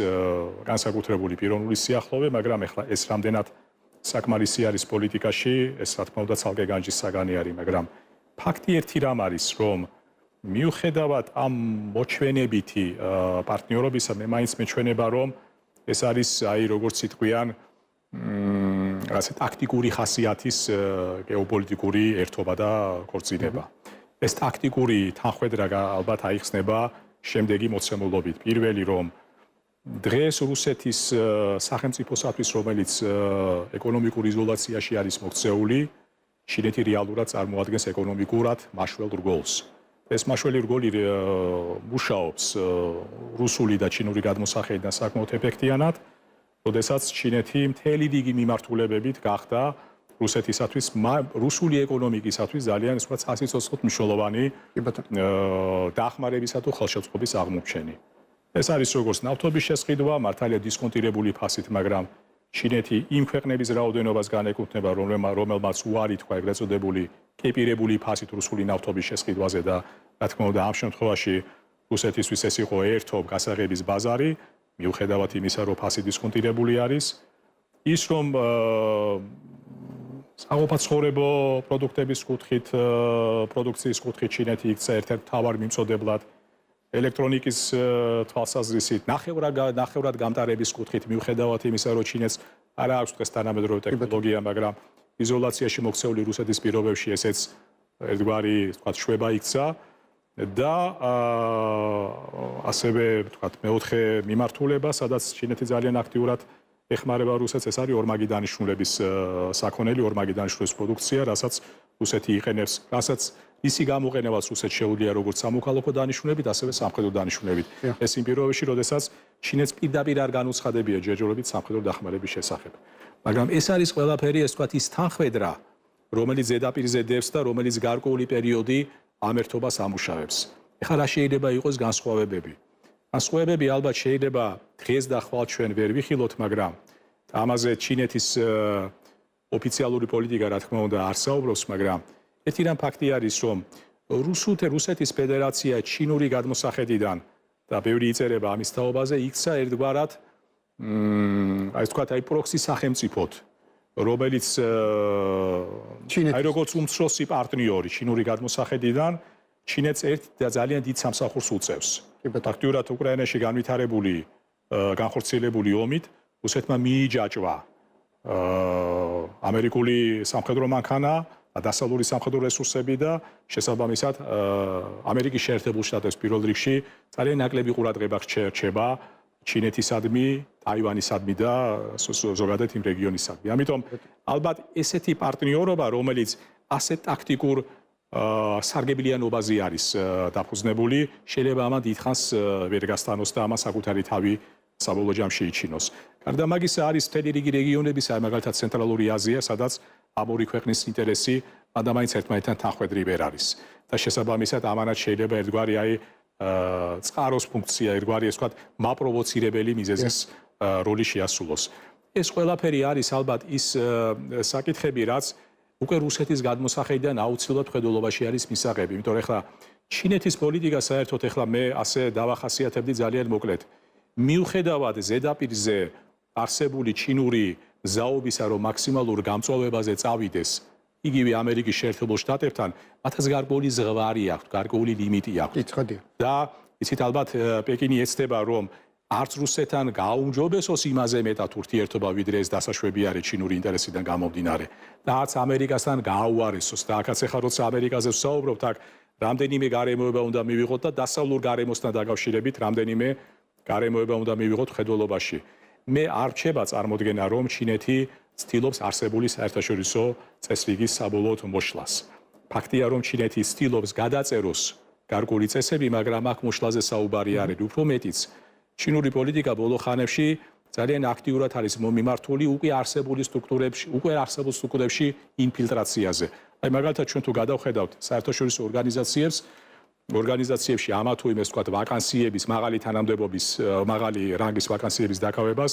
განსაკუთრებული პიროვნული სიახლოვე, მაგრამ ეხლა ეს რამდენად საკმარისი არის პოლიტიკაში, ეს რა თქმა უნდა ცალკე განჯის საგანი არის, მაგრამ ფაქტი ერთი რამ არის, რომ მიუხედავად ამ მოჩვენებითი პარტნიორობისა, მე მაინც მეჩვენება, რომ ეს არის აი როგორც იტყვიან, მმ, ასე ტაქტიკური ხასიათის გეოპოლიტიკური ერთობა და ქორწინება. ეს ტაქტიკური თანხwebdriver ალბათ აიხსნება შემდეგი მოცემულობით. პირველი რომ დღეს რუსეთის სახელმწიფოსათვის, რომელიც ეკონომიკურ იზოლაციაში არის მოქცეული, ჩინეთი რეალურად წარმოადგენს ეკონომიკურად მაშველ რგოლს. ეს მაშველი რგოლი მუშაობს რუსული და ჩინური გადმოსახედიდან საკმაოდ ეფექტიანად, როდესაც ჩინეთი მთელი რიგი მიმართულებებით გახდა რუსეთისათვის რუსული ეკონომიკისათვის ძალიან სხვა სასიცოცხლო მნიშვნელოვანი დახმარებისა თუ ხელშეწყობის აღმოჩენი. ეს არის როგორც ნავთობის შესყიდვა, მართალია დისკონტირებული ფასით, მაგრამ ჩინეთი იმ ქვეყნების რაოდენობას განეკუთვნება, რომელმაც უარი თქვა ეგრეთ წოდებული კეპირებული ფასით რუსული ნავთობის შესყიდვაზე და რა თქმა უნდა ამ შემთხვევაში რუსეთისთვის ეს იყო ერთობ გასაღების ბაზარი, მიუხედავად იმისა, რომ ფასი დისკონტირებული არის, ის რომ საყოფაცხოვრებო პროდუქტების კუთხით, პროდუქციის კუთხით ჩინეთი იქცა ერთ-ერთ თავარ მიმწოდებლად. ელექტრონიკის თვალსაზრისით, ნახევრად ნახევრად გამტარების კუთხით მიუხედავად იმისა, რომ ჩინეთს არა აქვს დღეს თანამედროვე ტექნოლოგია, მაგრამ იზოლაციაში მოქცეული რუსეთის პირობებში ესეც ერთგვარი, თქვათ, შვება იქცა და ასევე, თქვათ, მეოთხე მიმართულება, სადაც ჩინეთი ძალიან აქტიურად ეხმარება რუსეთს, ეს არის ორმაგი დანიშნულების საქონელი, ორმაგი დანიშნულების პროდუქცია, რასაც რუსეთი იყენებს, რასაც ისი გამოყენებაც რუსეთს შეუძლია როგორც სამოქალაქო დანიშნულებით, ასევე სამხედრო დანიშნულებით. ეს იმ პირობებში, როდესაც ჩინეთს პირდაპირ არ განუცხადებია ჯერჯერობით სამხედრო დახმარების შესახებ. მაგრამ ეს არის ყველაფერი ეს თქვათ ის თანხwebdriver რომელიც ზედაპირზე დევს და რომელიც გარკვეული პერიოდი ამერთობას ამუშავებს. ეხლა რა შეიძლება იყოს განსხვავებები? განსხვავებები ალბათ შეიძლება დღეს და ხვალ ჩვენ ვერ ვიხილოთ, მაგრამ ამაზე ჩინეთის ოფიციალური პოლიტიკა რა თქმა უნდა არ საუბრობს, მაგრამ ერთი რამ ფაქტი არის, რომ რუსუთე რუსეთის ფედერაცია ჩინური გადმოსახედიდან და ბევრი იწერება ამის თაობაზე იქცა ერთგვარად მმ აი თქვა აი პროქსი სახელმწიფოდ რომელიც აი როგორც უმცროსი პარტნიორი ჩინური გადმოსახედიდან ჩინეთს ერთ და ძალიან დიდ სამსახურს უწევს. ფაქტიურად უკრაინაში განვითარებული განხორციელებული ომით რუსეთმა მიიჯაჭვა ამერიკული სამხედრო მანქანა და დასავლური სამხედრო რესურსები და შესაბამისად ამერიკის შეერთებულ შტატებს პირველ რიგში ძალიან ნაკლები ყურადღება რჩება ჩინეთისადმი, ტაივანისადმი და ზოგადად იმ რეგიონისადმი. ამიტომ ალბათ ესეთი პარტნიორობა, რომელიც ასე ტაქტიკურ სარგებლიანობაზე არის დაფუძნებული, შეიძლება ამან დიდხანს ვერ გასტანოს და ამას საკუთარი თავი საბოლოო ჯამში იჩინოს. გარდა მაგისა არის მთელი რიგი რეგიონები, მაგალითად ცენტრალური აზია, სადაც ამ ორი ქვეყნის ინტერესი ადამიანს ერთმანეთთან თანხვედრივ არის. და შესაბამისად ამანაც შეიძლება ერთგვარი აი წყაროს ფუნქცია ერთგვარი ეს ვთქვათ მაპროვოცირებელი მიზეზის როლი შეასრულოს. ეს ყველაფერი არის ალბათ ის საკითხები, რაც უკვე რუსეთის გადმოსახედიდან აუცილებლად ხედულობაში არის მისაღები, იმიტომ რომ ეხლა ჩინეთის პოლიტიკა საერთოდ ეხლა მე ასე დავახასიათებდი ძალიან მოკლედ. მიუხედავად ზედაპირზე არსებული ჩინური ზაობისა, რომ მაქსიმალურ გამწვავებაზე წავიდეს იგივე ამერიკის შეერთებულ შტატებთან, მათაც გარკვეული ზღვარი აქვს, გარკვეული ლიმიტი აქვს. და იცით ალბათ პეკინი ეცდება, რომ არც რუსეთთან გაუმჯობესოს იმაზე მეტად ურთიერთობა, ვიდრე ეს დასაშვები არის ჩინური ინტერესიდან გამომდინარე. და არც ამერიკასთან გააუარესოს და აქაც ახლა როცა ამერიკაზე ვსაუბრობთ, აქ რამდენიმე გარემოება უნდა მივიღოთ და დასავლურ გარემოსთან დაკავშირებით რამდენიმე გარემოება უნდა მივიღოთ ხედველობაში. მე არ რჩება წარმოქმნა რომ ჩინეთი ცდილობს არსებული საერთაშორისო წესრიგის საბოლოოდ მოშლას. ფაქტია რომ ჩინეთი ცდილობს გადაწეროს გარკვეული წესები, მაგრამ აქ მოშლაზე საუბარი არის უფრო მეტიც. ჩინური პოლიტიკა ბოლო ხანებში ძალიან აქტიურად არის მომიმართული უკვე არსებული სტრუქტურებში, უკვე არსებულ სტრუქტურებში ინფილტრაციაზე. აი მაგალითად ჩვენ თუ გადავხედავთ საერთაშორისო ორგანიზაციებს, ორგანიზაციებში ამა თუ იმ ეს თქვა ვაკანსიების, მაღალი თანამდებობის, მაღალი რანგის ვაკანსიების დაკავებას,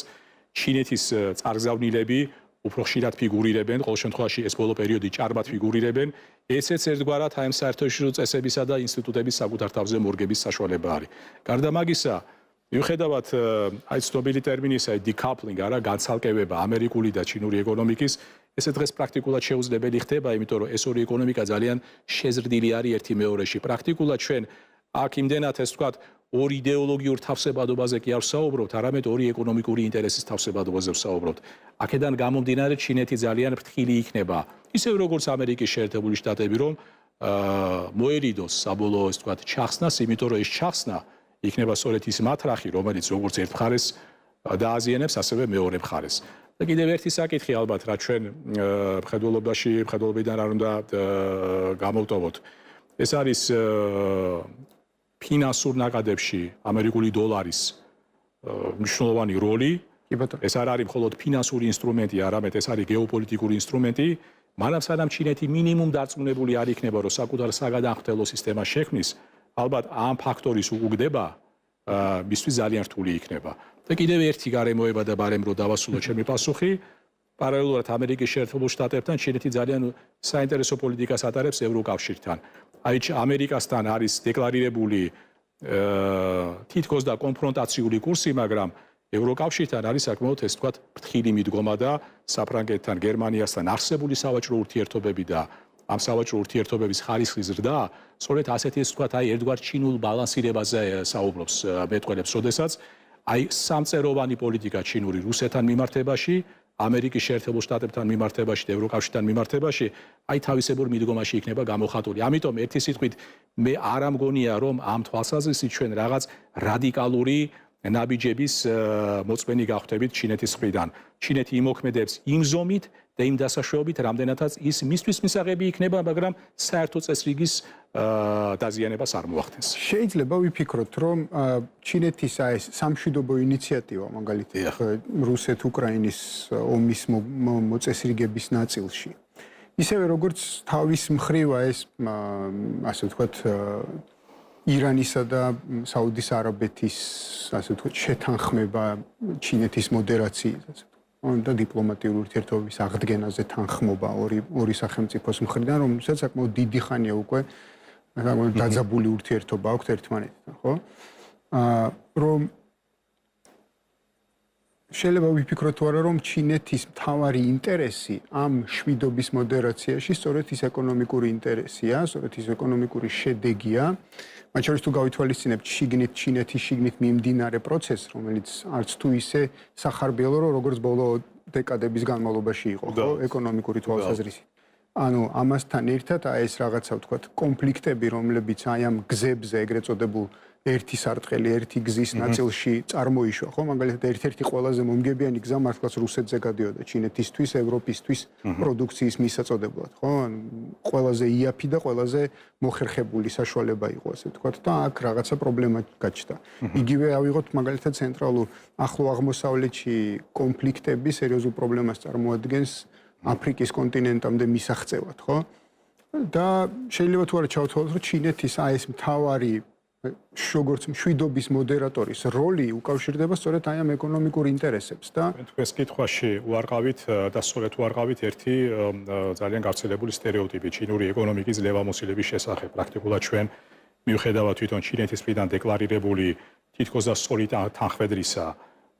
ჩინეთის წარგზავნილები უფრო ხშირად ფიგურირებენ, ყოველ შემთხვევაში ეს ბოლო პერიოდი ჭარბად ფიგურირებენ. ესეც ერთგვარად აი ამ საერთაშორისო წესებისა და ინსტიტუტების საკუთარ თავზე მორგების საშუალება არის. გარდა მაგისა, მიუხედავად აი ცნობილი ტერმინისა decoupling არა განცალკევება ამერიკული და ჩინური ეკონომიკის ესე დღეს პრაქტიკულად შეუძლებელი ხდება, იმიტომ რომ ეს ორი ეკონომიკა ძალიან შეზრდილი არის ერთი მეორეში. პრაქტიკულად ჩვენ აქ იმდენად ეს ვთქვათ ორ идеოლოგიურ თავსებადობაზე კი არ ვსაუბრობთ, არამედ ორი ეკონომიკური ინტერესის თავსებადობაზე ვსაუბრობთ. აქედან გამომდინარე ჩინეთი ძალიან ფრთხილი იქნება, ისევ როგორც ამერიკის შეერთებული შტატები, რომ აა მოერიდოს საბოლოო ეს ვთქვათ ჩახსნას, იმიტომ რომ ეს ჩახსნა იქნება სწორედ ის მათრახი, რომელიც როგორც ერთ მხარეს დააზიანებს, ასევე მეორე მხარეს. და კიდევ ერთი საკითხი ალბათ რა ჩვენ მხედველობაში მხედველობიდან არ უნდა გამოვტოვოთ. ეს არის ფინანსურ ნაკადებში ამერიკული დოლარის მნიშვნელოვანი როლი. ეს არ არის მხოლოდ ფინანსური ინსტრუმენტი არამედ ეს არის გეოპოლიტიკური ინსტრუმენტი. მანამ სანამ ჩინეთი მინიმუმ დარწმუნებული არ იქნება რომ საკუთარ საგადახდელო სისტემას შექმნის ალბათ ამ ფაქტორის უგდება მისთვის ძალიან რთული იქნება და კიდევ ერთი გარემოება და ბარემ რო დავასრულო ჩემი პასუხი პარალელურად ამერიკის შეერთებულ შტატებთან ჩინეთი ძალიან საინტერესო პოლიტიკას ატარებს ევროკავშირთან. აი ამერიკასთან არის დეკლარირებული თითქოს და კონფრონტაციული კურსი, მაგრამ ევროკავშირთან არის საკმაოდ ეს თქვა ფრთხილი მიდგომა და საფრანგეთთან, გერმანიასთან არსებული სავაჭრო ურთიერთობები და ამ სავაჭრო ურთიერთობების ხარისხის ზრდა, სწორედ ასეთი ეს თქვა აი ერთგვარ ჩინულ ბალანსირებაზე საუბრობს მეტყველებს, როდესაც აი სამწეროვანი პოლიტიკა ჩინური რუსეთთან მიმართებაში, ამერიკის შეერთებულ შტატებთან მიმართებაში და ევროკავშირთან მიმართებაში, აი თავისებურ მიდგომაში იქნება გამოხატული. ამიტომ ერთი სიტყვით მე არ ამგონია რომ ამ თვალსაზრისით ჩვენ რაღაც რადიკალური ნაბიჯების მოწმენი გავხდებით ჩინეთის მხრიდან. ჩინეთი იმოქმედებს იმ ზომით, და იმ დასაშვებობით რამდენადაც ის მისთვის მისაღები იქნება, მაგრამ საერთო წესრიგის დაზიანებას არ მოახდენს.
შეიძლება ვიფიქროთ, რომ ჩინეთის ეს სამშვიდობო ინიციატივა, მაგალითად, რუსეთ-უკრაინის ომის მოწესრიგების ნაწილში, ისევე როგორც თავის მხრივა ეს ასე ვთქვათ ირანისა და საუდის არაბეთის ასე ვთქვათ შეთანხმება ჩინეთის მოდერაციაზე და დიპლომატიური ურთიერთობების აღდგენაზე თანხმობა ორი ორი სახელმწიფოს მხრიდან, რომელსაც საკმაოდ დიდი ხანია უკვე საკმაოდ დაძაბული ურთიერთობა აქვს ერთმანეთთან, ხო? აა რომ შეიძლება ვიფიქროთ ვარა რომ ჩინეთის მთავარი ინტერესი ამ შვიდობის მოდერაციაში სწორედ ის ეკონომიკური ინტერესია, სწორედ ის ეკონომიკური შედეგია. მათ შორის თუ გავითვალისწინებთ შიგნით ჩინეთის შიგნით მიმდინარე პროცესს, რომელიც არც თუ ისე სახარბიელო, როგორც ბოლო დეკადების განმავლობაში იყო, ხო, ეკონომიკური თვალსაზრისით. ანუ ამასთან ერთად აი ეს რაღაცა ვთქვათ, კონფლიქტები, რომლებიც აი ამ გზებზე ეგრეთ წოდებულ ერთი სარტყელი ერთი გზის ნაწილში წარმოიშვა, ხო? მაგალითად, ერთ-ერთი ყველაზე მომგებიანი გზა მართლაც რუსეთზე გადიოდა, ჩინეთისთვის, ევროპისთვის პროდუქციის მისაწოდებლად, ხო? ყველაზე იაფი და ყველაზე მოხერხებული საშუალება იყო, ასე ვთქვათ, და აქ რაღაცა პრობლემა გაჩნდა. იგივე ავიღოთ მაგალითად ცენტრალურ ახლო აღმოსავლეთში კონფლიქტები სერიოზულ პრობლემას წარმოადგენს აფრიკის კონტინენტამდე მისაღწევად, ხო? და შეიძლება თუ არა ჩავთვალოთ, რომ ჩინეთის აი ეს მთავარი როგორც მშვიდობის მოდერატორის როლი უკავშირდება სწორედ აი ამ ეკონომიკურ ინტერესებს და
თქვენს კითხვაში უარყავით და სწორედ უარყავით ერთი ძალიან გავრცელებული სტერეოტიპი ჩინური ეკონომიკის ლევამოსილების შესახებ. პრაქტიკულად ჩვენ მიუხედავად თვითონ ჩინეთის მხრიდან დეკლარირებული თითქოს და სწორი თანხმედრისა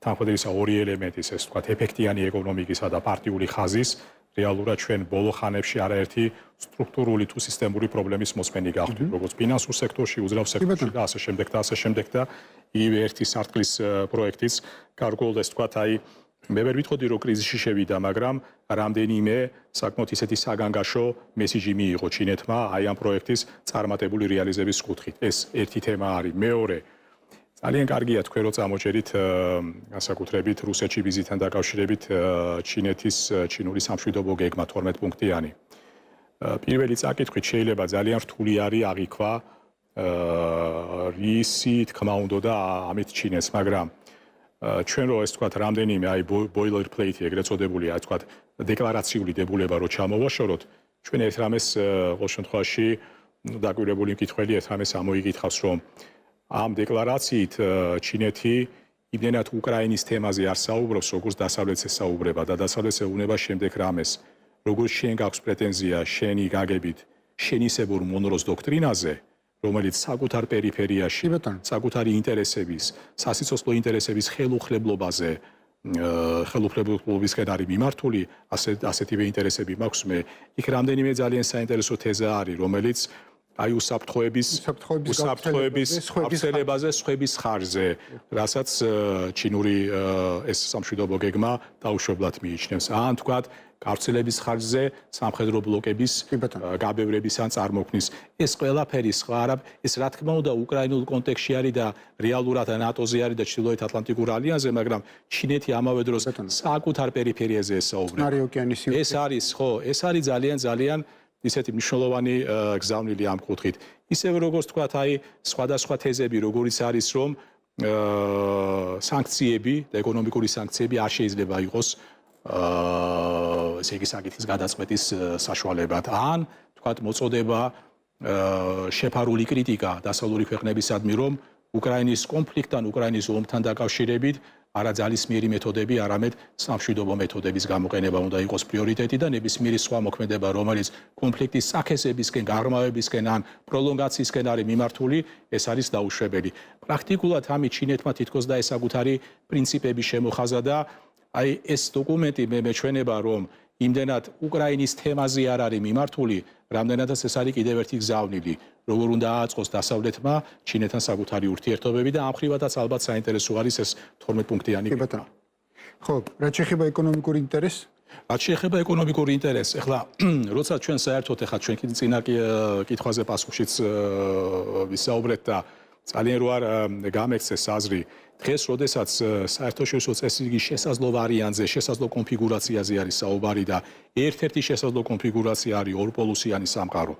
თანხმედრისა ორი ელემენტის ეს თქვა ეფექტიანი ეკონომიკისა და პარტიული ხაზის რეალურად ჩვენ ბოლო ხანებში არაერთი სტრუქტურული თუ სისტემური პრობლემის მოსმენი გავხდით, როგორც ფინანსურ სექტორში, უძრავ სექტორში და ასე შემდეგ და ასე შემდეგ და იგივე ერთი სარტყლის პროექტის გარკვეულ ეს თქვა აი მე ვერ ვიტყოდი რომ კრიზისში შევიდა, მაგრამ რამდენიმე საკმაოდ ისეთი საგანგაშო მესიჯი მიიღო ჩინეთმა აი ამ პროექტის წარმატებული რეალიზების კუთხით. ეს ერთი თემა არის. მეორე ძალიან კარგია თქვენ რო წამოჭერით განსაკუთრებით რუსეთში ვიზიტთან დაკავშირებით ჩინეთის ჩინური სამშვიდობო გეგმა 12 პუნქტიანი. პირველი წაკითხვით შეიძლება ძალიან რთული არის აღიქვა რისი თქმა უნდა და ამით ჩინეს, მაგრამ ჩვენ რო ეს თქვა რამდენიმე აი boiler plate ეგრეთ წოდებული აი თქვა დეკლარაციული დებულება რო ჩამოვაშოროთ ჩვენ ერთ რამეს ყოველ შემთხვევაში დაკვირებული მკითხველი ერთ რამეს ამოიგითხავს რომ ამ დეკლარაციით ჩინეთი იმდენად უკრაინის თემაზე არ საუბრობს როგორც დასავლეთზე საუბრება და დასავლეთზე უნება შემდეგ რამეს როგორც შენ გაქვს პრეტენზია შენი გაგებით შენისებურ მონროს დოქტრინაზე რომელიც საკუთარ პერიფერიაში საკუთარი ინტერესების სასიცოცხლო ინტერესების ხელუხლებლობაზე ხელუხლებლობისკენ არის მიმართული ასე ასეთივე ინტერესები მაქვს. მე იქ რამდენიმე ძალიან საინტერესო თეზა არის რომელიც აი უსაფრთხოების უსაფრთხოების აფსელებაზე სხვების ხარზე რასაც ჩინური ეს სამშვიდობო გეგმა დაუშვებლად მიიჩნევს. ან თქვათ გავრცელების ხარჯზე სამხედრო ბლოკების გაბევრების ან წარმოქმნის. ეს ყველაფერი სხვა არა ეს რა თქმა უნდა უკრაინულ კონტექსში არის და რეალურად ნატოზე არის და ჩრდილოეთ ატლანტიკურ ალიანსზე მაგრამ ჩინეთი ამავე დროს საკუთარ პერიფერიაზე ესაუბრება. ეს არის ხო ეს არის ძალიან ძალიან ისეთი მნიშვნელოვანი გზავნილი ამ კუთხით. ისევე როგორც თქვა აი სხვადასხვა თეზები როგორიც არის რომ სანქციები და ეკონომიკური სანქციები არ შეიძლება იყოს აა ესე იგი საკითხის გადაწყვეტის საშუალებად ან თქვათ მოწოდება შეფარული კრიტიკა დასავლური ქვეყნებისადმი რომ უკრაინის კონფლიქტთან უკრაინის ომთან დაკავშირებით არა ძალისმიერი მეთოდები, არამედ სამშვიდობო მეთოდების გამოყენება უნდა იყოს პრიორიტეტი და ნებისმიერი სხვა მოქმედება, რომელიც კონფლიქტის საქესებისკენ, გაღრმავებისკენ ან პროლონგაციისკენ არის მიმართული, ეს არის დაუშვებელი. პრაქტიკულად ამით ჩინეთმა თითქოს დაესაგუთარი პრინციპების შემოხაზა და აი ეს დოკუმენტი მე მეჩვენება რომ იმდენად უკრაინის თემაზე არ არის მიმართული, რამდენადაც ეს არის კიდევ ერთი გზავნილი, როგორ უნდა აწყოს დასავლეთმა ჩინეთთან საკუთარი ურთიერთობები და ამ ხრივადაც ალბათ საინტერესო არის ეს 12 პუნქტიანი
გეგმა. ხო, რა შეიძლება ეკონომიკური ინტერესი?
რაც შეეხება ეკონომიკურ ინტერესს, ეხლა როცა ჩვენ საერთოდ ეხლა ჩვენ კიდე წინა კითხვაზე პასუხშიც ვისაუბრეთ და ძალიან რო არ გამექცეს აზრი დღეს როდესაც საერთაშორისო წესრიგის შესაძლო ვარიანტზე, შესაძლო კონფიგურაციაზე არის საუბარი და ერთ-ერთი შესაძლო კონფიგურაცია არის ორპოლუსიანი სამყარო.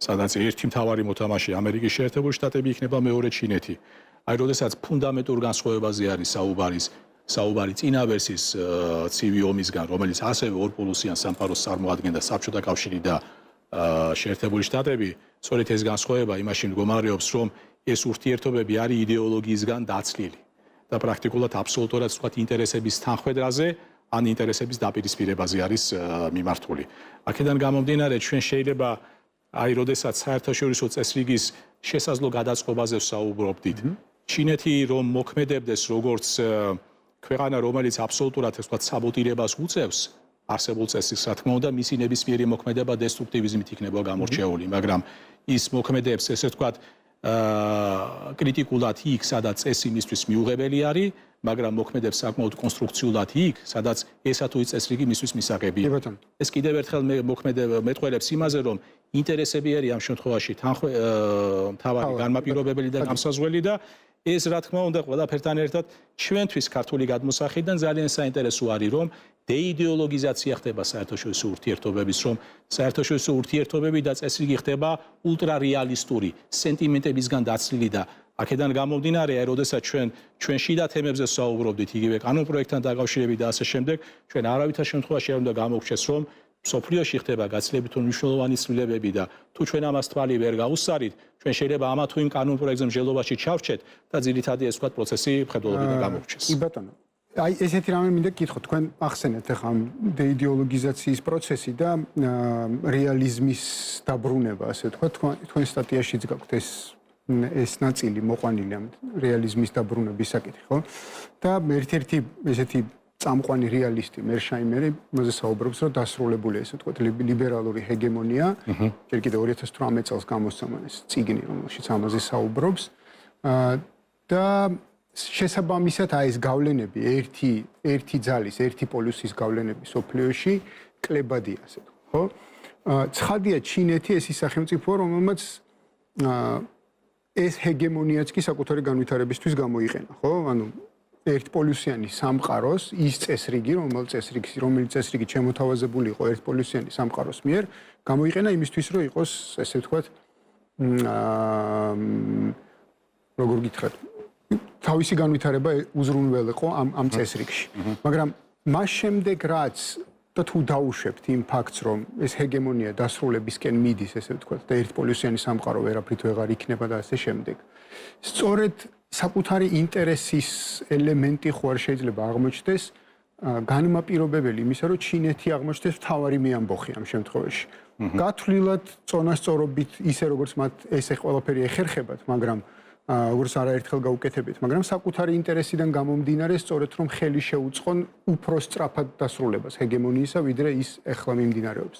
სადაც ერთი მთავარი მოთამაშე ამერიკის შეერთებული შტატები იქნება მეორე ჩინეთი. აი როდესაც ფუნდამენტურ განსხვავებაზე არის საუბარი, საუბარი წინა ვერსიის ცივი ომისგან, რომელიც ასევე ორპოლუსიან სამყაროს წარმოადგენდა საბჭოთა კავშირი და შეერთებული შტატები, სწორედ ეს განსხვავება იმაში მდგომარეობს, რომ ეს ურთიერთობები არის იდეოლოგიისგან დაცლილი. და პრაქტიკულად აბსოლუტურად სხვა ინტერესების თანხwebdriver-ზე ან ინტერესების დაპირისპირებაზე არის მიმართული. აქედან გამომდინარე, ჩვენ შეიძლება აი, როდესაც საერთაშორისო წესრიგის შესაძლო გადაწყობაზე ვსაუბრობდით, ჩინეთი რომ მოქმედებდეს როგორც ქვეყანა, რომელიც აბსოლუტურად ეს თქვა საბოტირებას უწევს არსებულ წესრიგს, რა თქმა უნდა, მისი ნებისმიერი მოქმედება დესტრუქტივიზმით იქნება გამორჩეული, მაგრამ ის მოქმედებს, ესე ვთქვათ, აა კრიტიკულად იქ, სადაც წესი მისთვის მიუღებელი არის, მაგრამ მოქმედებს საკმაოდ კონსტრუქციულად იქ, სადაც ესა თუ წესრიგი მისთვის მისაღებია. ეს კიდევ ერთხელ მე მოქმედებ მეტყველებს იმაზე, რომ ინტერესები არის ამ შემთხვევაში თანხმ თავარი განმაპირობებელი და გამსაზღველი და ეს რა თქმა უნდა ყველაფერთან ერთად ჩვენთვის ქართული გადმოსახედიდან ძალიან საინტერესო არის, რომ დეიდეოლოგიზაცია ხდება საერთაშორისო ურთიერთობების, რომ საერთაშორისო ურთიერთობები და წესრიგი ხდება ულტრარეალისტური, სენტიმენტებისგან დაცლილი და აქედან გამომდინარე, აი, როდესაც ჩვენ ჩვენ შიდა თემებზე საუბრობდით, იგივე კანონ პროექტთან დაკავშირებით და ასე შემდეგ, ჩვენ არავითარ შემთხვევაში არ უნდა გამოგჩეს, რომ სოფლიოში ხდება გაცილებით უნიშნულოვანი ცვლილებები და თუ ჩვენ ამას თვალი ვერ გაუსარით, ჩვენ შეიძლება ამა თუ იმ კანონ პროექტზე მსჯელობაში ჩავრჩეთ და ძირითადად ეს ვთქვათ პროცესი ფხედულობიდან გამოგჩეს.
კი ბატონო. აი ესეთი რამე მინდა გითხო თქვენ ახსენეთ ახლა დეიდეოლოგიზაციის პროცესი და რეალიზმის დაბრუნება ასე თქვა თქვენ სტატიაშიც გაქვთ ეს ეს ნაწილი მოყვანილი ამ რეალიზმის დაბრუნების საკითხი ხო და ერთ-ერთი ესეთი წამყვანი რეალისტი მერშაიმერი მოზე საუბრობს რომ დასრულებულია ესე თქვა ლიბერალური ჰეგემონია. ჯერ კიდე 2018 წელს გამოსცა ეს ციგნი რომელშიც ამაზე საუბრობს. და შესაბამისად აი ეს გავლენები ერთი ერთი ძალის ერთი პოლუსის გავლენები სოფლიოში კლებადია ასე ხო? ცხადია ჩინეთი ეს ის სახელმწიფო რომელმაც ეს ჰეგემონიაც კი საკუთარი განვითარებისთვის გამოიყენა, ხო? ანუ ერთპოლუსიანი სამყაროს ის წესრიგი, რომელიც წესრიგი, რომელიც წესრიგი შემოთავაზებული იყო ერთპოლუსიანი სამყაროს მიერ, გამოიყენა იმისთვის, რომ იყოს, ესე ვთქვათ, აა როგორ გითხრათ, თავისი განვითარება უზრუნველყო ამ ამ წესრიგში. მაგრამ მას შემდეგ რაც და თუ დაუშვებთ იმ ფაქტს, რომ ეს ჰეგემონია დასრულებისკენ მიდის, ესე ვთქვათ, და ერთპოლუსიანი სამყარო ვერაფრით ვეღარ იქნება და ასე შემდეგ. სწორედ საკუთარი ინტერესის ელემენტი ხო არ შეიძლება აღმოჩნდეს განმაპირობებელი იმისა, რომ ჩინეთი აღმოჩნდეს თავარი მეამბოხი ამ შემთხვევაში. გათვლილად წონასწორობით ისე როგორც მათ ესე ყველაფერი ეხერხებათ, მაგრამ როგორც არაერთხელ გაუკეთებთ, მაგრამ საკუთარი ინტერესიდან გამომდინარე სწორედ რომ ხელი შეუწყონ უფრო სწრაფად დასრულებას ჰეგემონიისა, ვიდრე ის ეხლა მიმდინარეობს.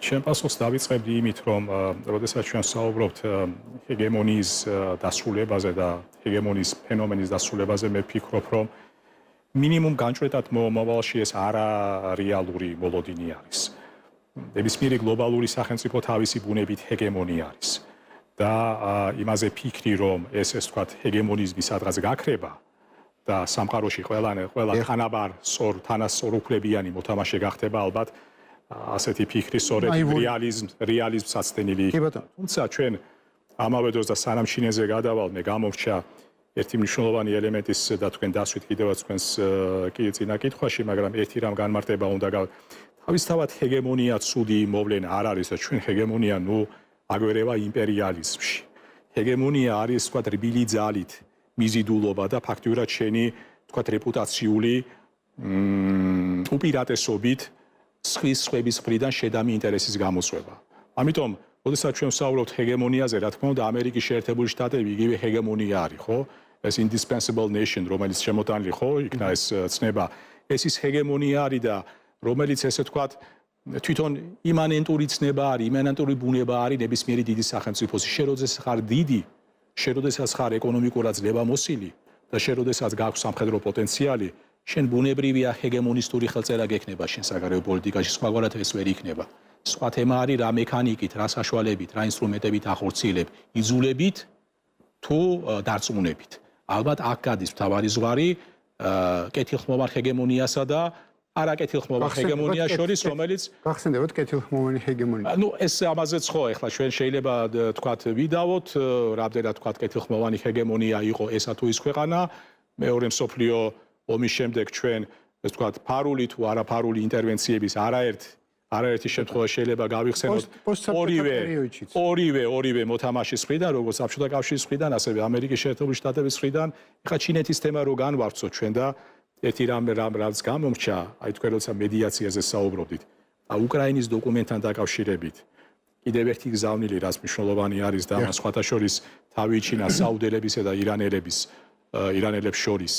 ჩემ პასუხს დავიწყებდი იმით, რომ როდესაც ჩვენ საუბრობთ ჰეგემონიის დასრულებაზე და ჰეგემონიის ფენომენის დასრულებაზე, მე ვფიქრობ, რომ მინიმუმ განჭრეტად მომავალში ეს არა რეალური მოლოდინი არის. ნებისმიერი გლობალური სახელმწიფო თავისი ბუნებით ჰეგემონი არის. და იმაზე ფიქრი რომ ეს ეს თქვა ჰეგემონიზმი სადღაც გაქრება და სამყაროში ყველა ყველა თანაბარ სორ თანასწორ უფლებიანი მოთამაშე გახდება ალბათ ასეთი ფიქრი სწორედ რეალიზმ რეალიზმს აცდენილი თუმცა ჩვენ ამავე დროს და სანამ შინეზე გადავალ მე გამორჩა ერთი მნიშვნელოვანი ელემენტის და თქვენ დასვით კიდევაც თქვენს კი წინა კითხვაში მაგრამ ერთი რამ განმარტება უნდა თავისთავად ჰეგემონია ცუდი მოვლენა არ არის და ჩვენ ჰეგემონია ნუ აგვერევა იმპერიალიზმში. ჰეგემონია არის თქვა რბილი ძალით მიზიდულობა და ფაქტიურად შენი თქვა რეპუტაციული მ უპირატესობით სხვის სხვების მხრიდან შედამი ინტერესის გამოსვება. ამიტომ, როდესაც ჩვენ ვსაუბრობთ ჰეგემონიაზე, რა თქმა უნდა, ამერიკის შეერთებული შტატები იგივე ჰეგემონია არის, ხო? ეს indispensable nation, რომელიც შემოტანილი ხო, იქნა ეს ცნება, ეს ის ჰეგემონია არის და რომელიც ესე თქვა თვითონ იმანენტური ცნება არის, იმანენტური ბუნება არის ნებისმიერი დიდი სახელმწიფოს. შეროდესაც ხარ დიდი, შეროდესაც ხარ ეკონომიკურად ძლევამოსილი და შეროდესაც გაქვს სამხედრო პოტენციალი, შენ ბუნებრივია ჰეგემონისტური ხელწერა გექნება შენ საგარეო პოლიტიკაში, სხვაგვარად ეს ვერ იქნება. სხვა თემა არის რა მექანიკით, რა საშუალებით, რა ინსტრუმენტებით ახორციელებ, იზულებით თუ დარწმუნებით. ალბათ აქ გადის მთავარი ზღვარი კეთილხმოვან ჰეგემონიასა და არაკეთილხმობა ჰეგემონია შორის რომელიც
გახსენდებათ კეთილხმოვანი ჰეგემონია.
ну ეს ამაზეც ხო ეხლა ჩვენ შეიძლება თქვათ ვიდავოთ რამდენად თქვათ კეთილხმოვანი ჰეგემონია იყო ესა თუ ის ქვეყანა. მეორე მსოფლიო ომის შემდეგ ჩვენ ეს თქვათ ფარული თუ არაფარული ინტერვენციების არაერთ არაერთი შემთხვევა შეიძლება გავიხსენოთ. ორივე ორივე ორივე მოთამაშის მხრიდან როგორც საბჭოთა კავშირის მხრიდან ასევე ამერიკის შეერთებული შტატების მხრიდან ეხლა ჩინეთის თემა რო განვარცხოთ ჩვენ და ერთი რამ რამ რაც გამომრჩა, აი თქვენ როცა მედიაციაზე საუბრობდით, ა უკრაინის დოკუმენტთან დაკავშირებით, კიდევ ერთი გზავნილი, რაც მნიშვნელოვანი არის და მას სხვათა შორის თავიჩინა საუდელებისა და ირანელების ირანელებს შორის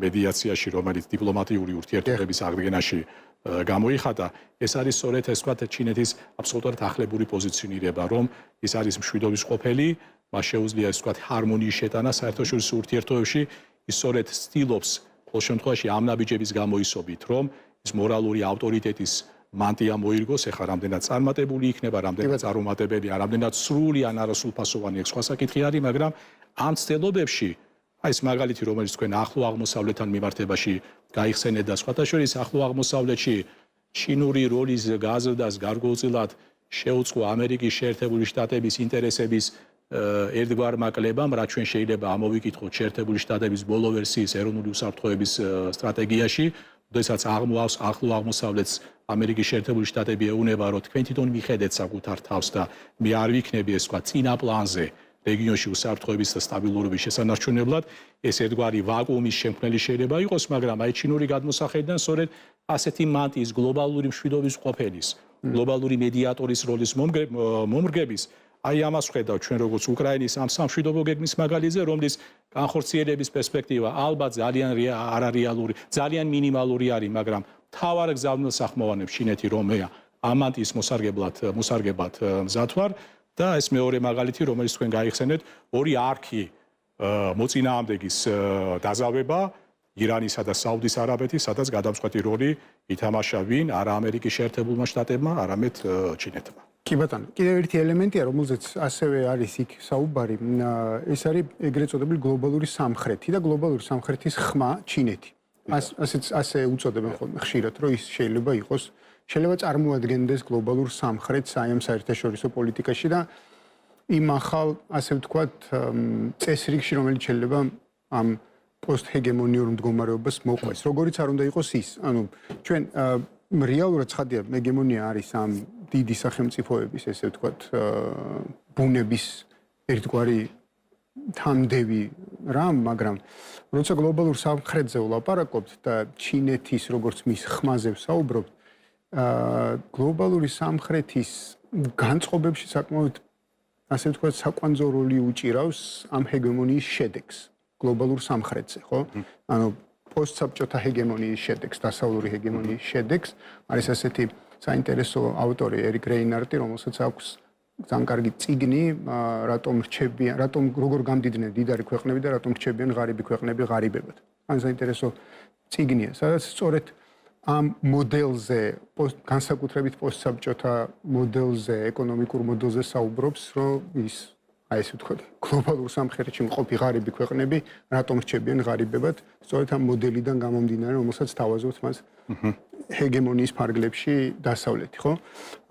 მედიაციაში, რომელიც დიპლომატიური ურთიერთობების აღდგენაში გამოიხატა, ეს არის სწორედ ეს ვთქვათ ჩინეთის აბსოლუტურად ახლებური პოზიციონირება, რომ ის არის მშვიდობის ყოფილი, მას შეუძლია ეს ვთქვათ ჰარმონიის შეტანა საერთაშორისო ურთიერთობებში, ის სწორედ ცდილობს ყოველ შემთხვევაში ამ ნაბიჯების გამოისობით, რომ ის მორალური ავტორიტეტის მანტია მოირგოს, ეხლა რამდენად წარმატებული იქნება, რამდენად წარუმატებელი, რამდენად სრული ან არასრულფასოვანი ეს სხვა საკითხი არის, მაგრამ ამ ცდელობებში აი ეს მაგალითი, რომელიც თქვენ ახლო აღმოსავლეთთან მიმართებაში გაიხსენეთ და სხვათა შორის ახლო აღმოსავლეთში ჩინური როლის გაზრდას გარკვეულწილად შეუწყო ამერიკის შეერთებული შტატების ინტერესების ერთგვარმა კლებამ, რაც ჩვენ შეიძლება ამოვიკითხოთ შეერთებული შტატების ბოლო ვერსიის ეროვნული უსაფრთხოების სტრატეგიაში, როდესაც აღმოავს ახლო აღმოსავლეთს ამერიკის შეერთებული შტატები ეუნება, რომ თქვენ თვითონ მიხედეთ საკუთარ თავს და მე არ ვიქნები ეს თქვა წინა პლანზე რეგიონში უსაფრთხოების და სტაბილურობის შესანარჩუნებლად, ეს ერთგვარი ვაკუუმის შემქმნელი შეიძლება იყოს, მაგრამ აი ჩინური გადმოსახედიდან სწორედ ასეთი მანტიის გლობალური მშვიდობის ყოფილის, გლობალური მედიატორის როლის მომრგების აი ამას ხედავ ჩვენ როგორც უკრაინის ამ სამშვიდობო გეგმის მაგალითზე, რომლის განხორციელების პერსპექტივა ალბათ ძალიან არარეალური, ძალიან მინიმალური არის, მაგრამ თავარ გზავნილ სახმოვანებს ჩინეთი რომეა ამანტის მოსარგებლად მოსარგებლად მზათვარ და ეს მეორე მაგალითი, რომელიც თქვენ გაიხსენეთ, ორი არქი მოწინააღმდეგის დაზავება ირანისა და საუდის არაბეთის, სადაც გადამწყვეტი როლი ითამაშა ვინ? არა ამერიკის შეერთებულმა შტატებმა, არამედ ჩინეთმა.
კი ბატონო, კიდევ ერთი ელემენტია, რომელზეც ასევე არის იქ საუბარი, ეს არის ეგრეთ წოდებული გლობალური სამხრეთი და გლობალური სამხრეთის ხმა ჩინეთი. ას ასეც ასე უწოდებენ ხოლმე ხშირად, რომ ის შეიძლება იყოს შეიძლება წარმოადგენდეს გლობალურ სამხრეთს აი ამ საერთაშორისო პოლიტიკაში და იმ ახალ, ასე ვთქვათ, წესრიგში, რომელიც შეიძლება ამ პოსტჰეგემონიურ მდგომარეობას მოყვეს. როგორიც არ უნდა იყოს ის, ანუ ჩვენ რეალურად ცხადია, ჰეგემონია არის ამ დიდი სახელმწიფოების, ესე ვთქვათ, ბუნების ერთგვარი თამდევი რამ, მაგრამ როცა გლობალურ სამხრეთზე ვლაპარაკობთ და ჩინეთის როგორც მის ხმაზე ვსაუბრობთ, აა გლობალური სამხრეთის განწყობებში საკმაოდ ასე ვთქვათ, საკვანძო როლი უჭირავს ამ ჰეგემონიის შედეგს გლობალურ სამხრეთზე, ხო? ანუ პოსტსაბჭოთა ჰეგემონიის შედეგს, დასავლური ჰეგემონიის შედეგს, არის ასეთი საინტერესო ავტორი ერიკ რეინარტი, რომელსაც აქვს ძალიან კარგი ციგნი, რატომ რჩებიან, რატომ როგორ გამდიდნენ დიდარი ქვეყნები და რატომ რჩებიან ღარიბი ქვეყნები ღარიბებად. ან საინტერესო ციგნია, სადაც სწორედ ამ მოდელზე, განსაკუთრებით პოსტსაბჭოთა მოდელზე, ეკონომიკურ მოდელზე საუბრობს, რომ ის აი ესე ვთქვათ, გლობალურ სამხრეთში მყოფი ღარიბი ქვეყნები რატომ რჩებიან ღარიბებად, სწორედ ამ მოდელიდან გამომდინარე, რომელსაც თავაზობთ მას ჰეგემონიის ფარგლებში დასავლეთი, ხო?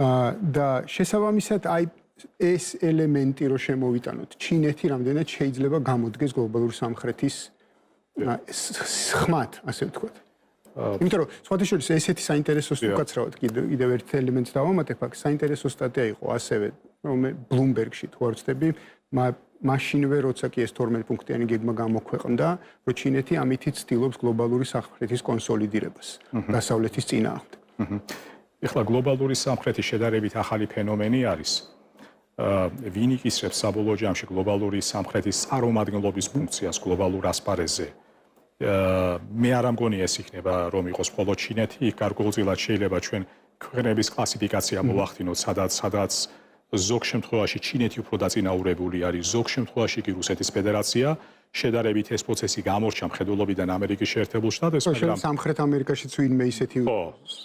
აა და შესაბამისად აი ეს ელემენტი რო შემოვიტანოთ, ჩინეთი რამდენად შეიძლება გამოდგეს გლობალური სამხრეთის ხმათ, ასე ვთქვათ. იმიტომ რომ სხვათა შორის ესეთი საინტერესო უკაცრავად კიდევ ერთ ელემენტს დავამატებ, აქ. საინტერესო სტატია იყო ასევე რომ ბლუმბერგში თუ არ ვცდები, მაშინვე როცა კი ეს 12 პუნქტიანი გეგმა გამოქვეყნდა, რომ ჩინეთი ამითი ცდილობს გლობალური სამხრეთის კონსოლიდირებას დასავლეთის წინააღმდეგ.
ეხლა გლობალური სამხრეთის შედარებით ახალი ფენომენი არის. ვინ იკისრებს საბოლოო ჯამში გლობალური სამხრეთის წარმომადგენლობის ფუნქციას გლობალურ ასპარეზზე? მე არ ამგონი ეს იქნება რომ იყოს მხოლოდ ჩინეთი, გარკვეულწილად შეიძლება ჩვენ ქვეყნების კლასიფიკაცია მოვახდინოთ, სადაც სადაც ზოგ შემთხვევაში ჩინეთი უფრო დაწინაურებული არის, ზოგ შემთხვევაში კი რუსეთის ფედერაცია. შედარებით ეს პროცესი გამორჩა მხედველობიდან ამერიკის შეერთებულ შტატებს,
მაგრამ სამხრეთ ამერიკაშიც ვინმე ისეთი
ხო,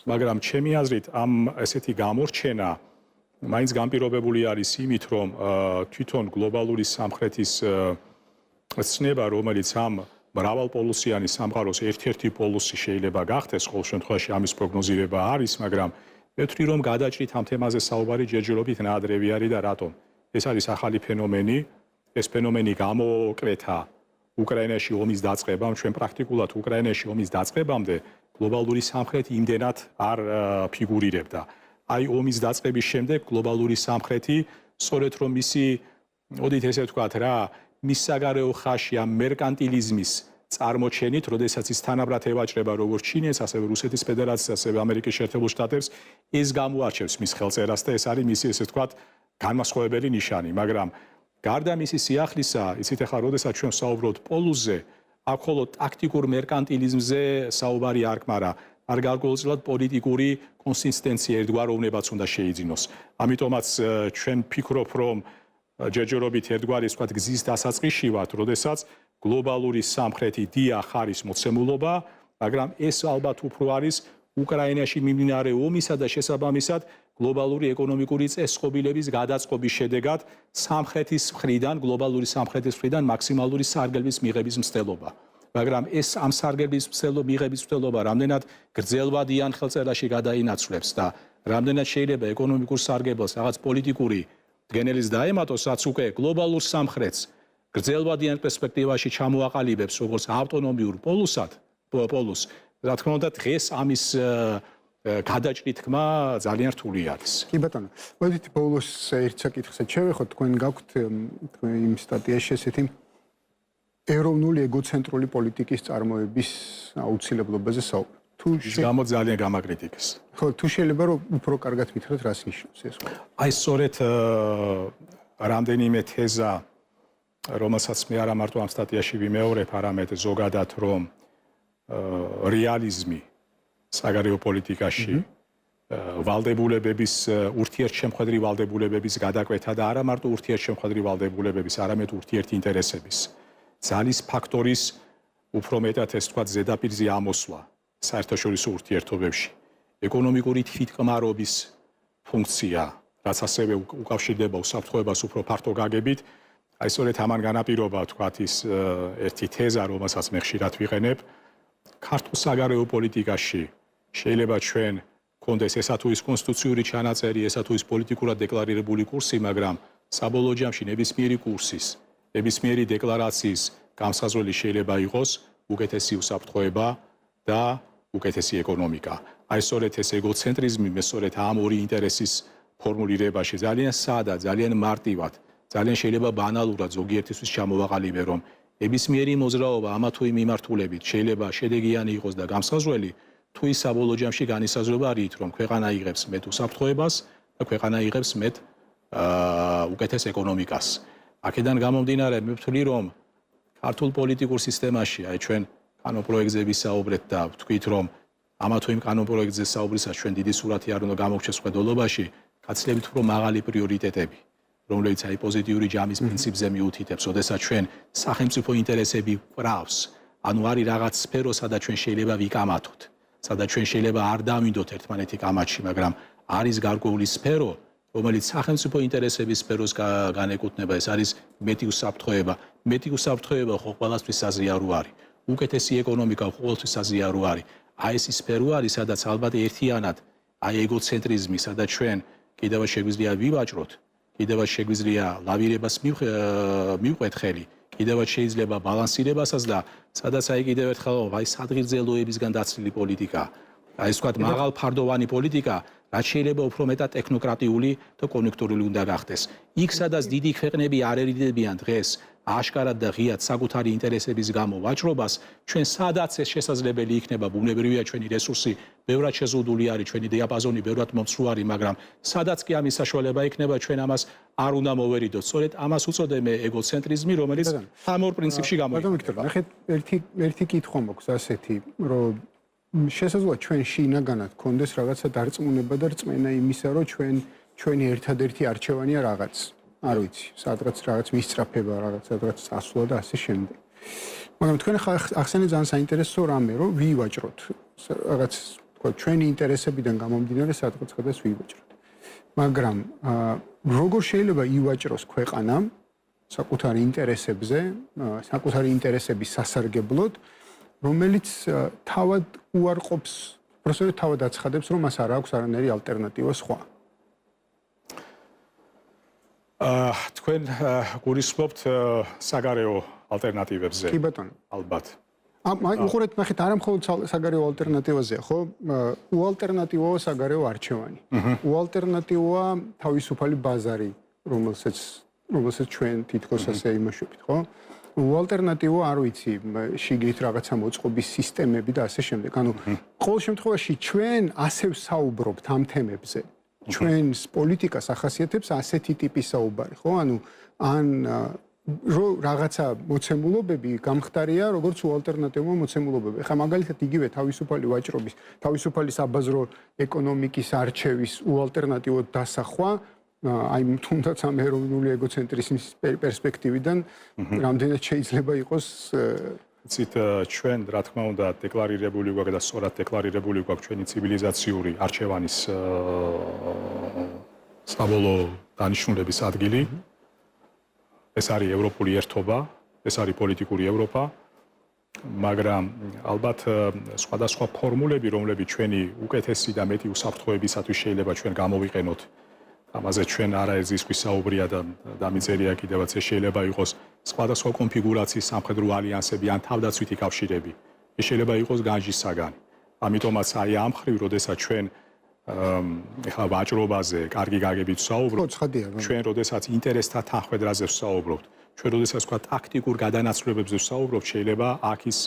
მაგრამ ჩემი აზრით ამ ესეთი გამორჩენა მაინც განპირობებული არის იმით, რომ თვითონ გლობალური სამხრეთის ცნება, რომელიც ამ მრავალპოლუსიანი სამყაროს ერთ-ერთი პოლუსი შეიძლება გახდეს, ყოველ შემთხვევაში ამის პროგნოზირება არის, მაგრამ მე ვთვლი რომ გადაჭრით ამ თემაზე საუბარი ჯერჯერობით ნაადრევი არის და რატომ? ეს არის ახალი ფენომენი. ეს ფენომენი გამოკვეთა უკრაინაში ომის დაწყებამ, ჩვენ პრაქტიკულად უკრაინაში ომის დაწყებამდე გლობალური სამხრეთი იმდენად არ ფიგურირებდა. აი ომის დაწყების შემდეგ გლობალური სამხრეთი სწორედ რომ მისი ოდით ესე ვთქვათ რა, მის საგარეო ხაში ამ მერკანტილიზმის წარმოჩენით, როდესაც ის თანაბრად ევაჭრება როგორც ჩინეთს, ასევე რუსეთის ფედერაციას, ასევე ამერიკის შეერთებულ შტატებს, ეს გამოარჩევს მის ხელწერას და ეს არის მისი ესე ვთქვათ განმასხვავებელი ნიშანი, მაგრამ გარდა მისი სიახლისა, იცით ახლა, როდესაც ჩვენ საუბრობთ პოლუზე, აქ ხოლო ტაქტიკურ მერკანტილიზმზე საუბარი არ კმარა, არ გარკვეულწილად პოლიტიკური კონსისტენცია ერთგვაროვნებაც უნდა შეიძინოს. ამიტომაც ჩვენ ფიქრობ, რომ ჯერჯერობით ერთგვარი ვთქვათ გზის დასაწყისში ვართ, როდესაც გლობალური სამხრეთი დიახ არის მოცემულობა, მაგრამ ეს ალბათ უფრო არის უკრაინაში მიმდინარე ომისა და შესაბამისად გლობალური ეკონომიკური წესწყობილების გადაწყობის შედეგად სამხრეთის მხრიდან, გლობალური სამხრეთის მხრიდან მაქსიმალური სარგებლობის მიღების მცდელობა. მაგრამ ეს ამ სარგებლობის მცდელობა მიღების მცდელობა რამდენად გრძელვადიან ხელწერაში გადაინაცვლებს და რამდენად შეიძლება ეკონომიკურ სარგებლობას რაღაც პოლიტიკური გენელის დაემატოს, რაც უკვე გლობალურ სამხრეთს გრძელვადიან პერსპექტივაში ჩამოაყალიბებს როგორც ავტონომიურ პოლუსად, პოლუს. რა თქმა უნდა, დღეს ამის გადაჭრი თქმა ძალიან რთული არის.
კი ბატონო, მოდით ბოლოს ერთ საკითხსაც შევეხოთ, თქვენ გაქვთ იმ სტატიაში ესეთი ეროვნული ეგოცენტრული პოლიტიკის წარმოების აუცილებლობაზე საუბარი.
თუ გამო ძალიან გამაკრიტიკეს.
ხო, თუ შეიძლება რომ უფრო კარგად მითხრათ, რას ნიშნავს ეს?
აი, სწორედ რამდენიმე თეზა რომელსაც მე არა მარტო ამ სტატიაში ვიმეორებ, არამედ ზოგადად რომ რეალიზმი საგარეო პოლიტიკაში ვალდებულებების ურთიერთშემხედრი ვალდებულებების გადაკვეთა და არა მარტო ურთიერთშემხედრი ვალდებულებების, არამედ ურთიერთინტერესების ძალის ფაქტორის უფრო მეტად ეს თქვა ზედაპირზე ამოსვლა საერთაშორისო ურთიერთობებში. ეკონომიკური თვითკმარობის ფუნქცია რაც ასევე უკავშირდება უსაფრთხოებას უფრო ფართო გაგებით. აი სწორედ ამან განაპირობა თქვათ ის ერთი თეზა, რომელსაც მე ხშირად ვიყენებ, ქართულ საგარეო პოლიტიკაში შეიძლება ჩვენ კონდეს ესა თუ ის კონსტიტუციური ჩანაწერი, ესა თუ ის პოლიტიკურად დეკლარირებული კურსი, მაგრამ საბოლოო ჯამში ნებისმიერი კურსის, ნებისმიერი დეკლარაციის გამსაზრდელი შეიძლება იყოს უკეთესი უსაფრთხოება და უკეთესი ეკონომიკა. აი სწორედ ეს ეგოცენტრიზმი მე სწორედ ამ ორი ინტერესის ფორმულირებაში ძალიან საადა, ძალიან მარტივად, ძალიან შეიძლება ბანალურად ზოგიერთისთვის ჩამოვაყალიბე, რომ ნებისმიერი მოძრაობა ამა თუ იმ მიმართულებით შეიძლება შედეგიანი იყოს და გამსაზრდელი თუ ის საბოლოო ჯამში განისაზღვრება რით, რომ ქვეყანა იღებს მეტ უსაფრთხოებას და ქვეყანა იღებს მეტ უკეთეს ეკონომიკას. აქედან გამომდინარე, მე ვთვლი, რომ ქართულ პოლიტიკურ სისტემაში, აი ჩვენ კანონ პროექტების საუბრეთ და ვთქვით, რომ ამა თუ იმ კანონ პროექტზე საუბრისას ჩვენ დიდი სურათი არ უნდა გამოგჩეს ხედველობაში, გაცილებით უფრო მაღალი პრიორიტეტები, რომლებიც აი პოზიტიური ჯამის პრინციპზე მიუთითებს, ოდესაც ჩვენ სახელმწიფო ინტერესები ვყრავს, ანუ არის რაღაც სფერო, სადაც ჩვენ შეიძლება ვიკამათოთ, სადაც ჩვენ შეიძლება არ დავინდოთ ერთმანეთი კამათში, მაგრამ არის გარკვეული სფერო, რომელიც სახელმწიფო ინტერესების სფეროს განეკუთვნება, ეს არის მეტი უსაფრთხოება. მეტი უსაფრთხოება ხო ყველასთვის საზიარო არის. უკეთესი ეკონომიკა ყოველთვის საზიარო არის. აი ეს სფერო არის, სადაც ალბათ ერთიანად აი ეგოცენტრიზმი, სადაც ჩვენ კიდევ შეგვიძლია ვივაჭროთ, კიდევ შეგვიძლია ლავირებას მივყვეთ ხელი, კიდევ შეიძლება ბალანსირებასაც და სადაც აი კიდევ ერთხელ აი სადღირძელოებისგან დაცლილი პოლიტიკა, აი ეს ვთქვათ მაღალ ფარდოვანი პოლიტიკა რაც შეიძლება უფრო მეტად ტექნოკრატიული და კონექტურული უნდა გახდეს. იქ სადაც დიდი ქვეყნები არ ერიდებიან დღეს აშკარად და ღიად საკუთარი ინტერესების გამო ვაჭრობას, ჩვენ სადაც ეს შესაძლებელი იქნება, ბუნებრივია ჩვენი რესურსი, ბევრად შეზღუდული არის ჩვენი დიაპაზონი, ბევრად მომცროარი, მაგრამ სადაც კი ამის საშუალება იქნება, ჩვენ ამას არ უნდა მოვერიდოთ. სწორედ ამას უწოდე მე ეგოცენტრიზმი, რომელიც ამ ორ პრინციპში გამოიყენება.
ბატონო ნახეთ, ერთი ერთი კითხვა მოქვს ასეთი, რომ შესაძლოა ჩვენ შინაგანად კონდეს რაღაცა დარწმუნება და რწმენა იმისა, რომ ჩვენ ჩვენი ერთადერთი არჩევანია რაღაც. არ ვიცი, სადღაც რაღაც მისწრაფება, რაღაც სადღაც ასვლა და ასე შემდეგ. მაგრამ თქვენ ახსენეთ ძალიან საინტერესო რამე, რომ ვივაჭროთ რაღაც თქვა ჩვენი ინტერესებიდან გამომდინარე სადღაც ხდეს ვივაჭროთ. მაგრამ როგორ შეიძლება ივაჭროს ქვეყანა საკუთარი ინტერესებზე, საკუთარი ინტერესების სასარგებლოდ, რომელიც თავად უარყოფს, პროფესორი თავად აცხადებს, რომ მას არ აქვს არანაირი ალტერნატივა სხვა.
თქვენ გულისხმობთ საგარეო ალტერნატივებზე.
კი ბატონო.
ალბათ.
აი უყურეთ ნახეთ არა მხოლოდ საგარეო ალტერნატივაზეა, ხო? უალტერნატივოა საგარეო არჩევანი. უალტერნატივოა თავისუფალი ბაზარი, რომელსაც რომელსაც ჩვენ თითქოს ასე იმაშობთ, ხო? უალტერნატივო არ ვიცი, შიგნით რაღაცა მოწყობის სისტემები და ასე შემდეგ. ანუ ყოველ შემთხვევაში ჩვენ ასე ვსაუბრობთ ამ თემებზე. ჩვენს პოლიტიკას ახასიათებს ასეთი ტიპის საუბარი, ხო? ანუ ან რო რაღაცა მოცემულობები გამختარია, როგორც უალტერნატივო მოცემულობები. ხა მაგალითად იგივე თავისუფალი ვაჭრობის, თავისუფალი საბაზრო ეკონომიკის არჩევის უალტერნატივო დასახვა აი თუნდაც ამ ეროვნული ეგოცენტრიზმის პერსპექტივიდან რამდენად შეიძლება იყოს
ცით ჩვენ რა თქმა უნდა დეკლარირებული გვაქვს და სწორად დეკლარირებული გვაქვს ჩვენი ცივილიზაციური არჩევანის საბოლოო დანიშნულების ადგილი. ეს არის ევროპული ერთობა ეს არის პოლიტიკური ევროპა. მაგრამ ალბათ სხვადასხვა ფორმულები რომლებიც ჩვენი უკეთესი და მეტი უსაფრთხოებისათვის შეიძლება ჩვენ გამოვიყენოთ ამაზე ჩვენ არაერთის გვისაუბრია და დამიწერია კიდევაც ეს შეიძლება იყოს სხვადასხვა კონფიგურაციის სამხედრო ალიანსები ან თავდაცვითი კავშირები. ეს შეიძლება იყოს განჯისაგან. ამიტომაც აი ამ ხრივ, როდესაც ჩვენ ეხლა ვაჭრობაზე კარგი გაგებით ვსაუბრობთ, ჩვენ როდესაც ინტერესთა თანხმედრაზე ვსაუბრობთ, ჩვენ როდესაც თქვა ტაქტიკურ გადანაცვლებებზე ვსაუბრობთ, შეიძლება აქ ის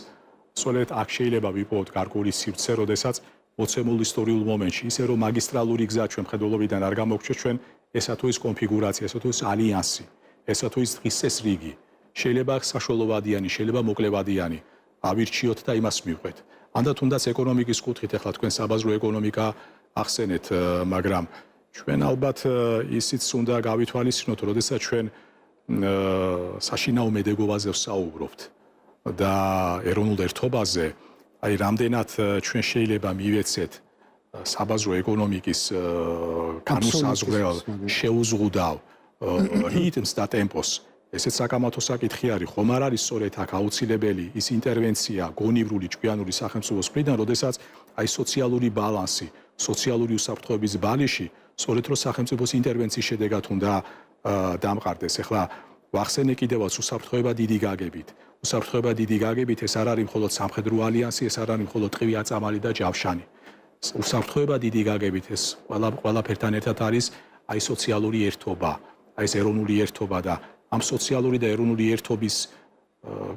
სოლეთ აქ შეიძლება ვიპოვოთ გარკვეული სივრცე, როდესაც მოცემულ ისტორიულ მომენტში, ისე რომ მაგისტრალური გზა ჩვენ ხედველობიდან არ გამოგჩეს ჩვენ ესა თუ ის კონფიგურაცია, ესა თუ ის ალიანსი, ესა თუ ის დღის ეს რიგი. შეიძლება საშუალებადიანი, შეიძლება მოკლევადიანი. ავირჩიოთ და იმას მივყვეთ. ანდათ თუნდაც ეკონომიკის კუთხით ახლა თქვენ საბაზრო ეკონომიკა ახსენეთ, მაგრამ ჩვენ ალბათ ისიც უნდა გავითვალისწინოთ, როდესაც ჩვენ საშინაო მედეგობაზე ვსაუბრობთ და ეროვნულ ერთობაზე, აი რამდენად ჩვენ შეიძლება მივეცეთ საბაზრო ეკონომიკის განუსაზღვრელ შეუზღუდავ რიტმს და ტემპოს. ესეც საკამათო საკითხი არის ხომ არ არის სწორედ აქ აუცილებელი ის ინტერვენცია გონივრული ჭკვიანური სახელმწიფოს მხრიდან როდესაც აი სოციალური ბალანსი სოციალური უსაფრთხოების ბალიში სწორედ რო სახელმწიფოს ინტერვენციის შედეგად უნდა დამყარდეს. ახლა ვახსენე კიდევაც უსაფრთხოება დიდი გაგებით უსაფრთხოება დიდი გაგებით ეს არ არის მხოლოდ სამხედრო ალიანსი ეს არ არის მხოლოდ ტყვი აწამალი და ჯავშანი. უსაფრთხოება დიდი გაგებით ეს ყველა ყველაფერთან ერთად არის აი სოციალური ერთობა აი ეს ეროვნული ერთობა და ამ სოციალური და ეროვნული ერთობის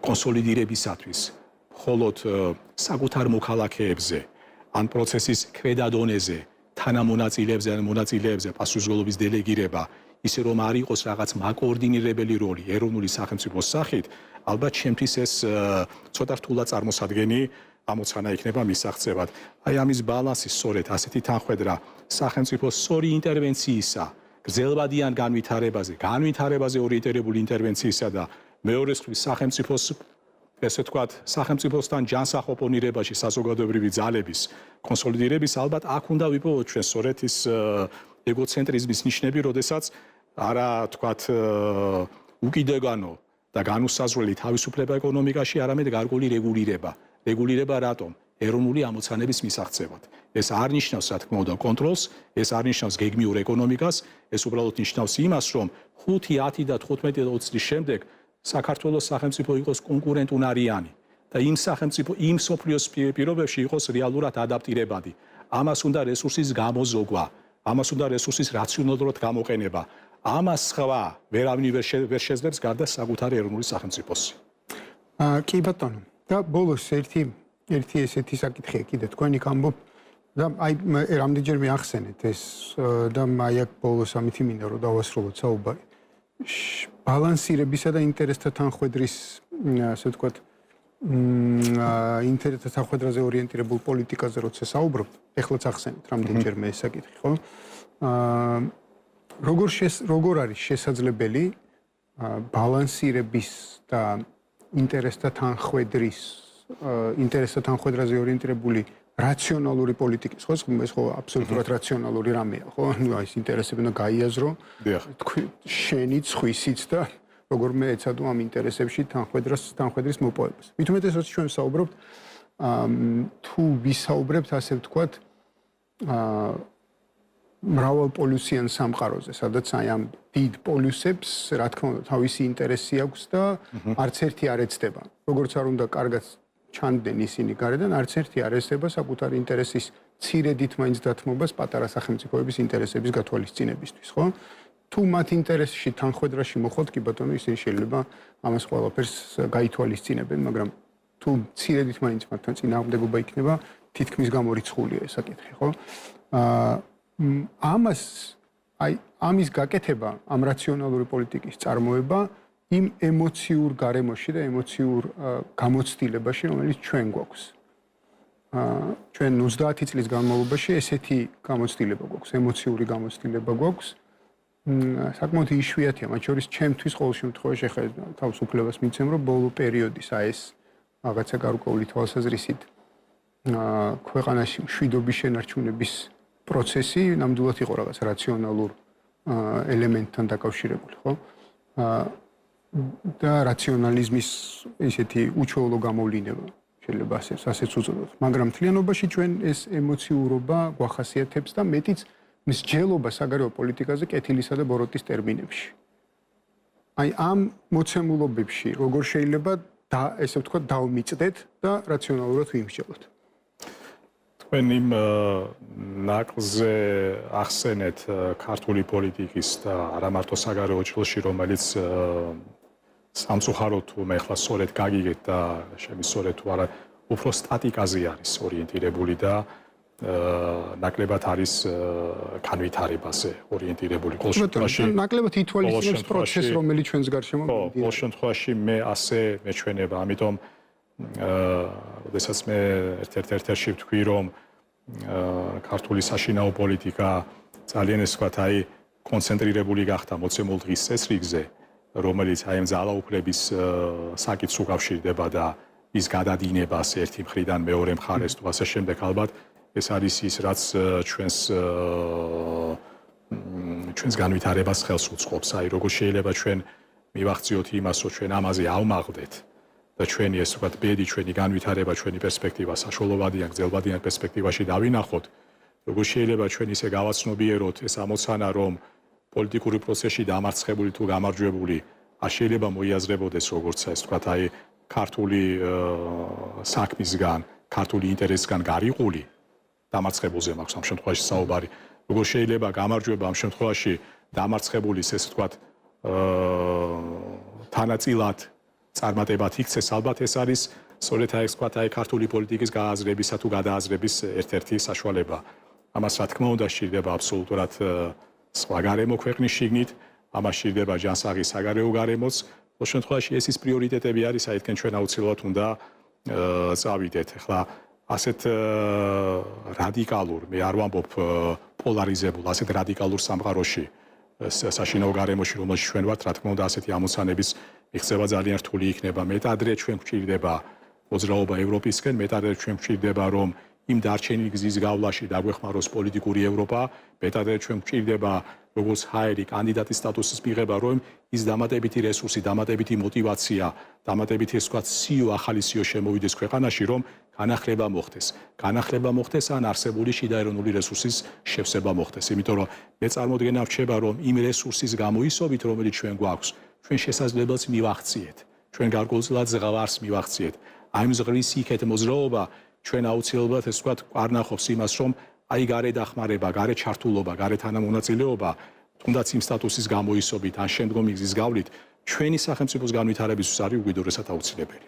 კონსოლიდირებისათვის მხოლოდ საკუთარ მოქალაქეებზე ან პროცესის ქვედა დონეზე თანამონაწილეებზე ან მონაწილეებზე პასუხისმგებლობის დელეგირება ისე რომ არ იყოს რაღაც მაკოორდინირებელი როლი ეროვნული სახელმწიფოს სახით ალბათ ჩემთვის ეს ცოტა რთულად წარმოსადგენი ამოცანა იქნება მისაღწევად. აი ამის ბალანსი სწორედ ასეთი თანხwebdriver სახელმწიფოს სწორი ინტერვენციისა, გრძელვადიან განვითარებაზე, განვითარებაზე ორიენტირებული ინტერვენციისა და მეორე მხრივ სახელმწიფოს ესე ვთქვათ, სახელმწიფოსთან ჯანსაღ ოპონირებაში საზოგადოებრივი ძალების კონსოლიდირების ალბათ აქ უნდა ვიპოვოთ ჩვენ სწორედ ის ეგოცენტრიზმის ნიშნები, როდესაც არა ვთქვათ უკიდეგანო და განუსაზღვრელი თავისუფლება ეკონომიკაში, არამედ გარკვეული რეგულირება. რეგულირება რატომ? ეროვნული ამოცანების მისაღწევად. ეს არ ნიშნავს, რა თქმა უნდა, კონტროლს, ეს არ ნიშნავს გეგმიურ ეკონომიკას, ეს უბრალოდ ნიშნავს იმას, რომ 5, 10 და 15 და 20 წლის შემდეგ საქართველოს სახელმწიფო იყოს კონკურენტუნარიანი და იმ სახელმწიფო იმ სოფლიოს პირობებში იყოს რეალურად ადაპტირებადი. ამას უნდა რესურსის გამოზოგვა, ამას უნდა რესურსის რაციონალურად გამოყენება. ამას სხვა ვერავინ ვერ შეძლებს გარდა საკუთარი ეროვნული სახელმწიფოს.
აა კი ბატონო. და ბოლოს ერთი ერთი ესეთი საკითხია კიდე თქვენი გამბობ და აი რამდენჯერ მიახსენეთ ეს და აი აქ ბოლოს ამითი მინდა რომ დავასრულოთ საუბარი ბალანსირებისა და ინტერესთა თანხვედრის ასე ვთქვათ მ ინტერესთა თანხვედრაზე ორიენტირებულ პოლიტიკაზე როცა საუბრობთ ეხლაც ახსენეთ რამდენჯერ მე ეს საკითხი ხო აა როგორ შეს როგორ არის შესაძლებელი ბალანსირების და ინტერესთა თანხვედრის ინტერესთა თანხვედრაზე ორიენტირებული რაციონალური პოლიტიკის ხო ეს ხო აბსოლუტურად რაციონალური რამეა ხო? ანუ ეს ინტერესები უნდა გაიაზრო თქვი შენი ცხვისიც და როგორმე ეცადო ამ ინტერესებში თანხვედრას თანხვედრის მოპოვებას. მით უმეტესად ჩვენ საუბრობთ თუ ვისაუბრებთ ასე ვთქვათ აა მრავალ პოლუსიან სამყაროზე, სადაც აი ამ დიდ პოლუსებს, რა თქმა უნდა, თავისი ინტერესი აქვს და არც ერთი არ ეცდება. როგორც არ უნდა კარგად ჩანდნენ ისინი გარედან, არც ერთი არ ეცდება საკუთარი ინტერესის ცირედით მაინც დათმობას პატარა სახელმწიფოების ინტერესების გათვალისწინებისთვის, ხო? თუ მათ ინტერესში თანხwebdriver-ში მოხოთ, კი ბატონო, ისინი შეიძლება ამას ყველაფერს გაითვალისწინებენ, მაგრამ თუ ცირედით მაინც მათთან წინააღმდეგობა იქნება, თითქმის გამორიცხულია ეს საკითხი, ხო? აა ამას აი ამის გაკეთება, ამ რაციონალური პოლიტიკის წარმოება იმ ემოციურ გარემოში და ემოციურ გამოცდილებაში, რომელიც ჩვენ გვაქვს. აა ჩვენ 30 წლის განმავლობაში ესეთი გამოცდილება გვაქვს, ემოციური გამოცდილება გვაქვს. საკმაოდ იშვიათია, მათ შორის ჩემთვის ყოველ შემთხვევაში ხა თავისუფლებას მიცემ, რომ ბოლო პერიოდის აი ეს რაღაცა გარკვეული თვალსაზრისით აა ქვეყანაში მშვიდობის შენარჩუნების პროცესი ნამდვილად იყო რაღაც რაციონალურ ელემენტთან დაკავშირებული, ხო? და რაციონალიზმის ისეთი უჩვეულო გამოვლინება შეიძლება ასე ასეც უწოდოთ. მაგრამ თლიანობაში ჩვენ ეს ემოციურობა გვახასიათებს და მეტიც მსჯელობა საგარეო პოლიტიკაზე კეთილისა და ბოროტის ტერმინებში. აი ამ მოცემულობებში როგორ შეიძლება და ესე ვთქვათ დავმიწდეთ და რაციონალურად ვიმსჯელოთ.
თქვენ იმ ნაკლზე ახსენეთ ქართული პოლიტიკის და არა მარტო საგარეო ჭრილში, რომელიც სამწუხაროდ თუ მე ხლა სწორედ გაგიგეთ და შემისწორეთ თუ არა, უფრო სტატიკაზე არის ორიენტირებული და ნაკლებად არის განვითარებაზე ორიენტირებული.
ყოველ შემთხვევაში ნაკლებად ითვალისწინებს პროცესს, რომელიც ჩვენს გარშემო
მიდია. ყოველ შემთხვევაში მე ასე მეჩვენება, ამიტომ აა, შესაძ მე ერთ-ერთ ერთ-ერთი ვთქვი, რომ აა ქართული საშინაო პოლიტიკა ძალიან ეს ვთქვათ, აი კონცენტრირებული გახდა მოცემულ დღის წესრიგზე, რომელიც აი ამ ძალაუფლების საკითხს უკავშირდება და ის გადადინებას ერთი მხრიდან მეორე მხარეს თუ ასე შემდეგ ალბათ ეს არის ის რაც ჩვენს ჩვენს განვითარებას ხელს უწყობს. აი როგორ შეიძლება ჩვენ მივახციოთ იმას, რომ ჩვენ ამაზე ავმაღდეთ და ჩვენი ეს ვთქვათ ბედი, ჩვენი განვითარება, ჩვენი პერსპექტივა საშუალებადიან, გრძელვადიან პერსპექტივაში დავინახოთ. როგორ შეიძლება ჩვენ ისე გავაცნობიეროთ ეს ამოცანა, რომ პოლიტიკური პროცესში დამარცხებული თუ გამარჯვებული არ შეიძლება მოიაზრებოდეს როგორც ეს ვთქვათ აი ქართული საქმისგან, ქართული ინტერესისგან გარიყული დამარცხებულზე მაქვს ამ შემთხვევაში საუბარი. როგორ შეიძლება გამარჯვება ამ შემთხვევაში დამარცხებულის ეს ვთქვათ თანაწილად წარმატებად იქცეს ალბათ ეს არის სწორედ აი ეს ვთქვათ აი ქართული პოლიტიკის გააზრებისა თუ გადააზრების ერთ-ერთი საშუალება. ამას რა თქმა უნდა შეიძლება აბსოლუტურად სხვა გარემო ქვეყნის შიგნით, ამას შეიძლება ჯანსაღი საგარეო გარემოც. ყოველ შემთხვევაში ეს ის პრიორიტეტები არის, საერთოდ ჩვენ აუცილებლად უნდა წავიდეთ. ახლა ასეთ რადიკალურ, მე არ ვამბობ პოლარიზებულ, ასეთ რადიკალურ სამყაროში საშინაო გარემოში, რომელშიც ჩვენ ვართ, რა თქმა უნდა, ასეთი ამოცანების მიღწევა ძალიან რთული იქნება. მეტ ადრე ჩვენ გვჭირდება მოძრაობა ევროპისკენ, მეტ ადრე ჩვენ გვჭირდება რომ იმ დარჩენილ გზის გავლაში დაგვეხმაროს პოლიტიკური ევროპა, მეტ ადრე ჩვენ გვჭირდება როგორც ჰაერი კანდიდატის სტატუსის მიღება, რომ ის დამატებითი რესურსი, დამატებითი მოტივაცია, დამატებითი ეს ვთქვათ, სიო ახალი სიო შემოვიდეს ქვეყანაში, რომ განახლება მოხდეს. განახლება მოხდეს ან არსებული შიდა ეროვნული რესურსის შევსება მოხდეს. იმიტომ რომ მე წარმოდგენა რჩება, რომ იმ რესურსის გამოისობით, რომელიც ჩვენ გვაქვს, ჩვენ შესაძლებელს მივახციეთ. ჩვენ გარკვეულწილად ზღვარს მივახციეთ. აი ამ ზღრის იქეთ მოძრაობა ჩვენ აუცილებლად ეს ვთქვათ, ყარნახობს იმას, რომ აი გარე დახმარება, გარე ჩართულობა, გარე თანამონაწილეობა, თუნდაც იმ სტატუსის გამოისობით, ან შემდგომი გზის გავლით, ჩვენი სახელმწიფოს განვითარებისთვის არის უგიდურესად აუცილებელი.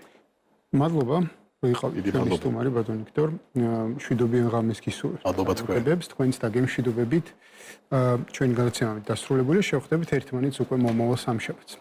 მადლობა. ვიყავით სტუმარი ბატონ ვიქტორ, შვიდობიან ღამეს გისურვებთ.
მადლობა თქვენ.
თქვენს დაგემშვიდობებით. ჩვენი განაცემა დასრულებულია, შევხვდებით ერთმანეთს უკვე მომავალ სამშაბათს.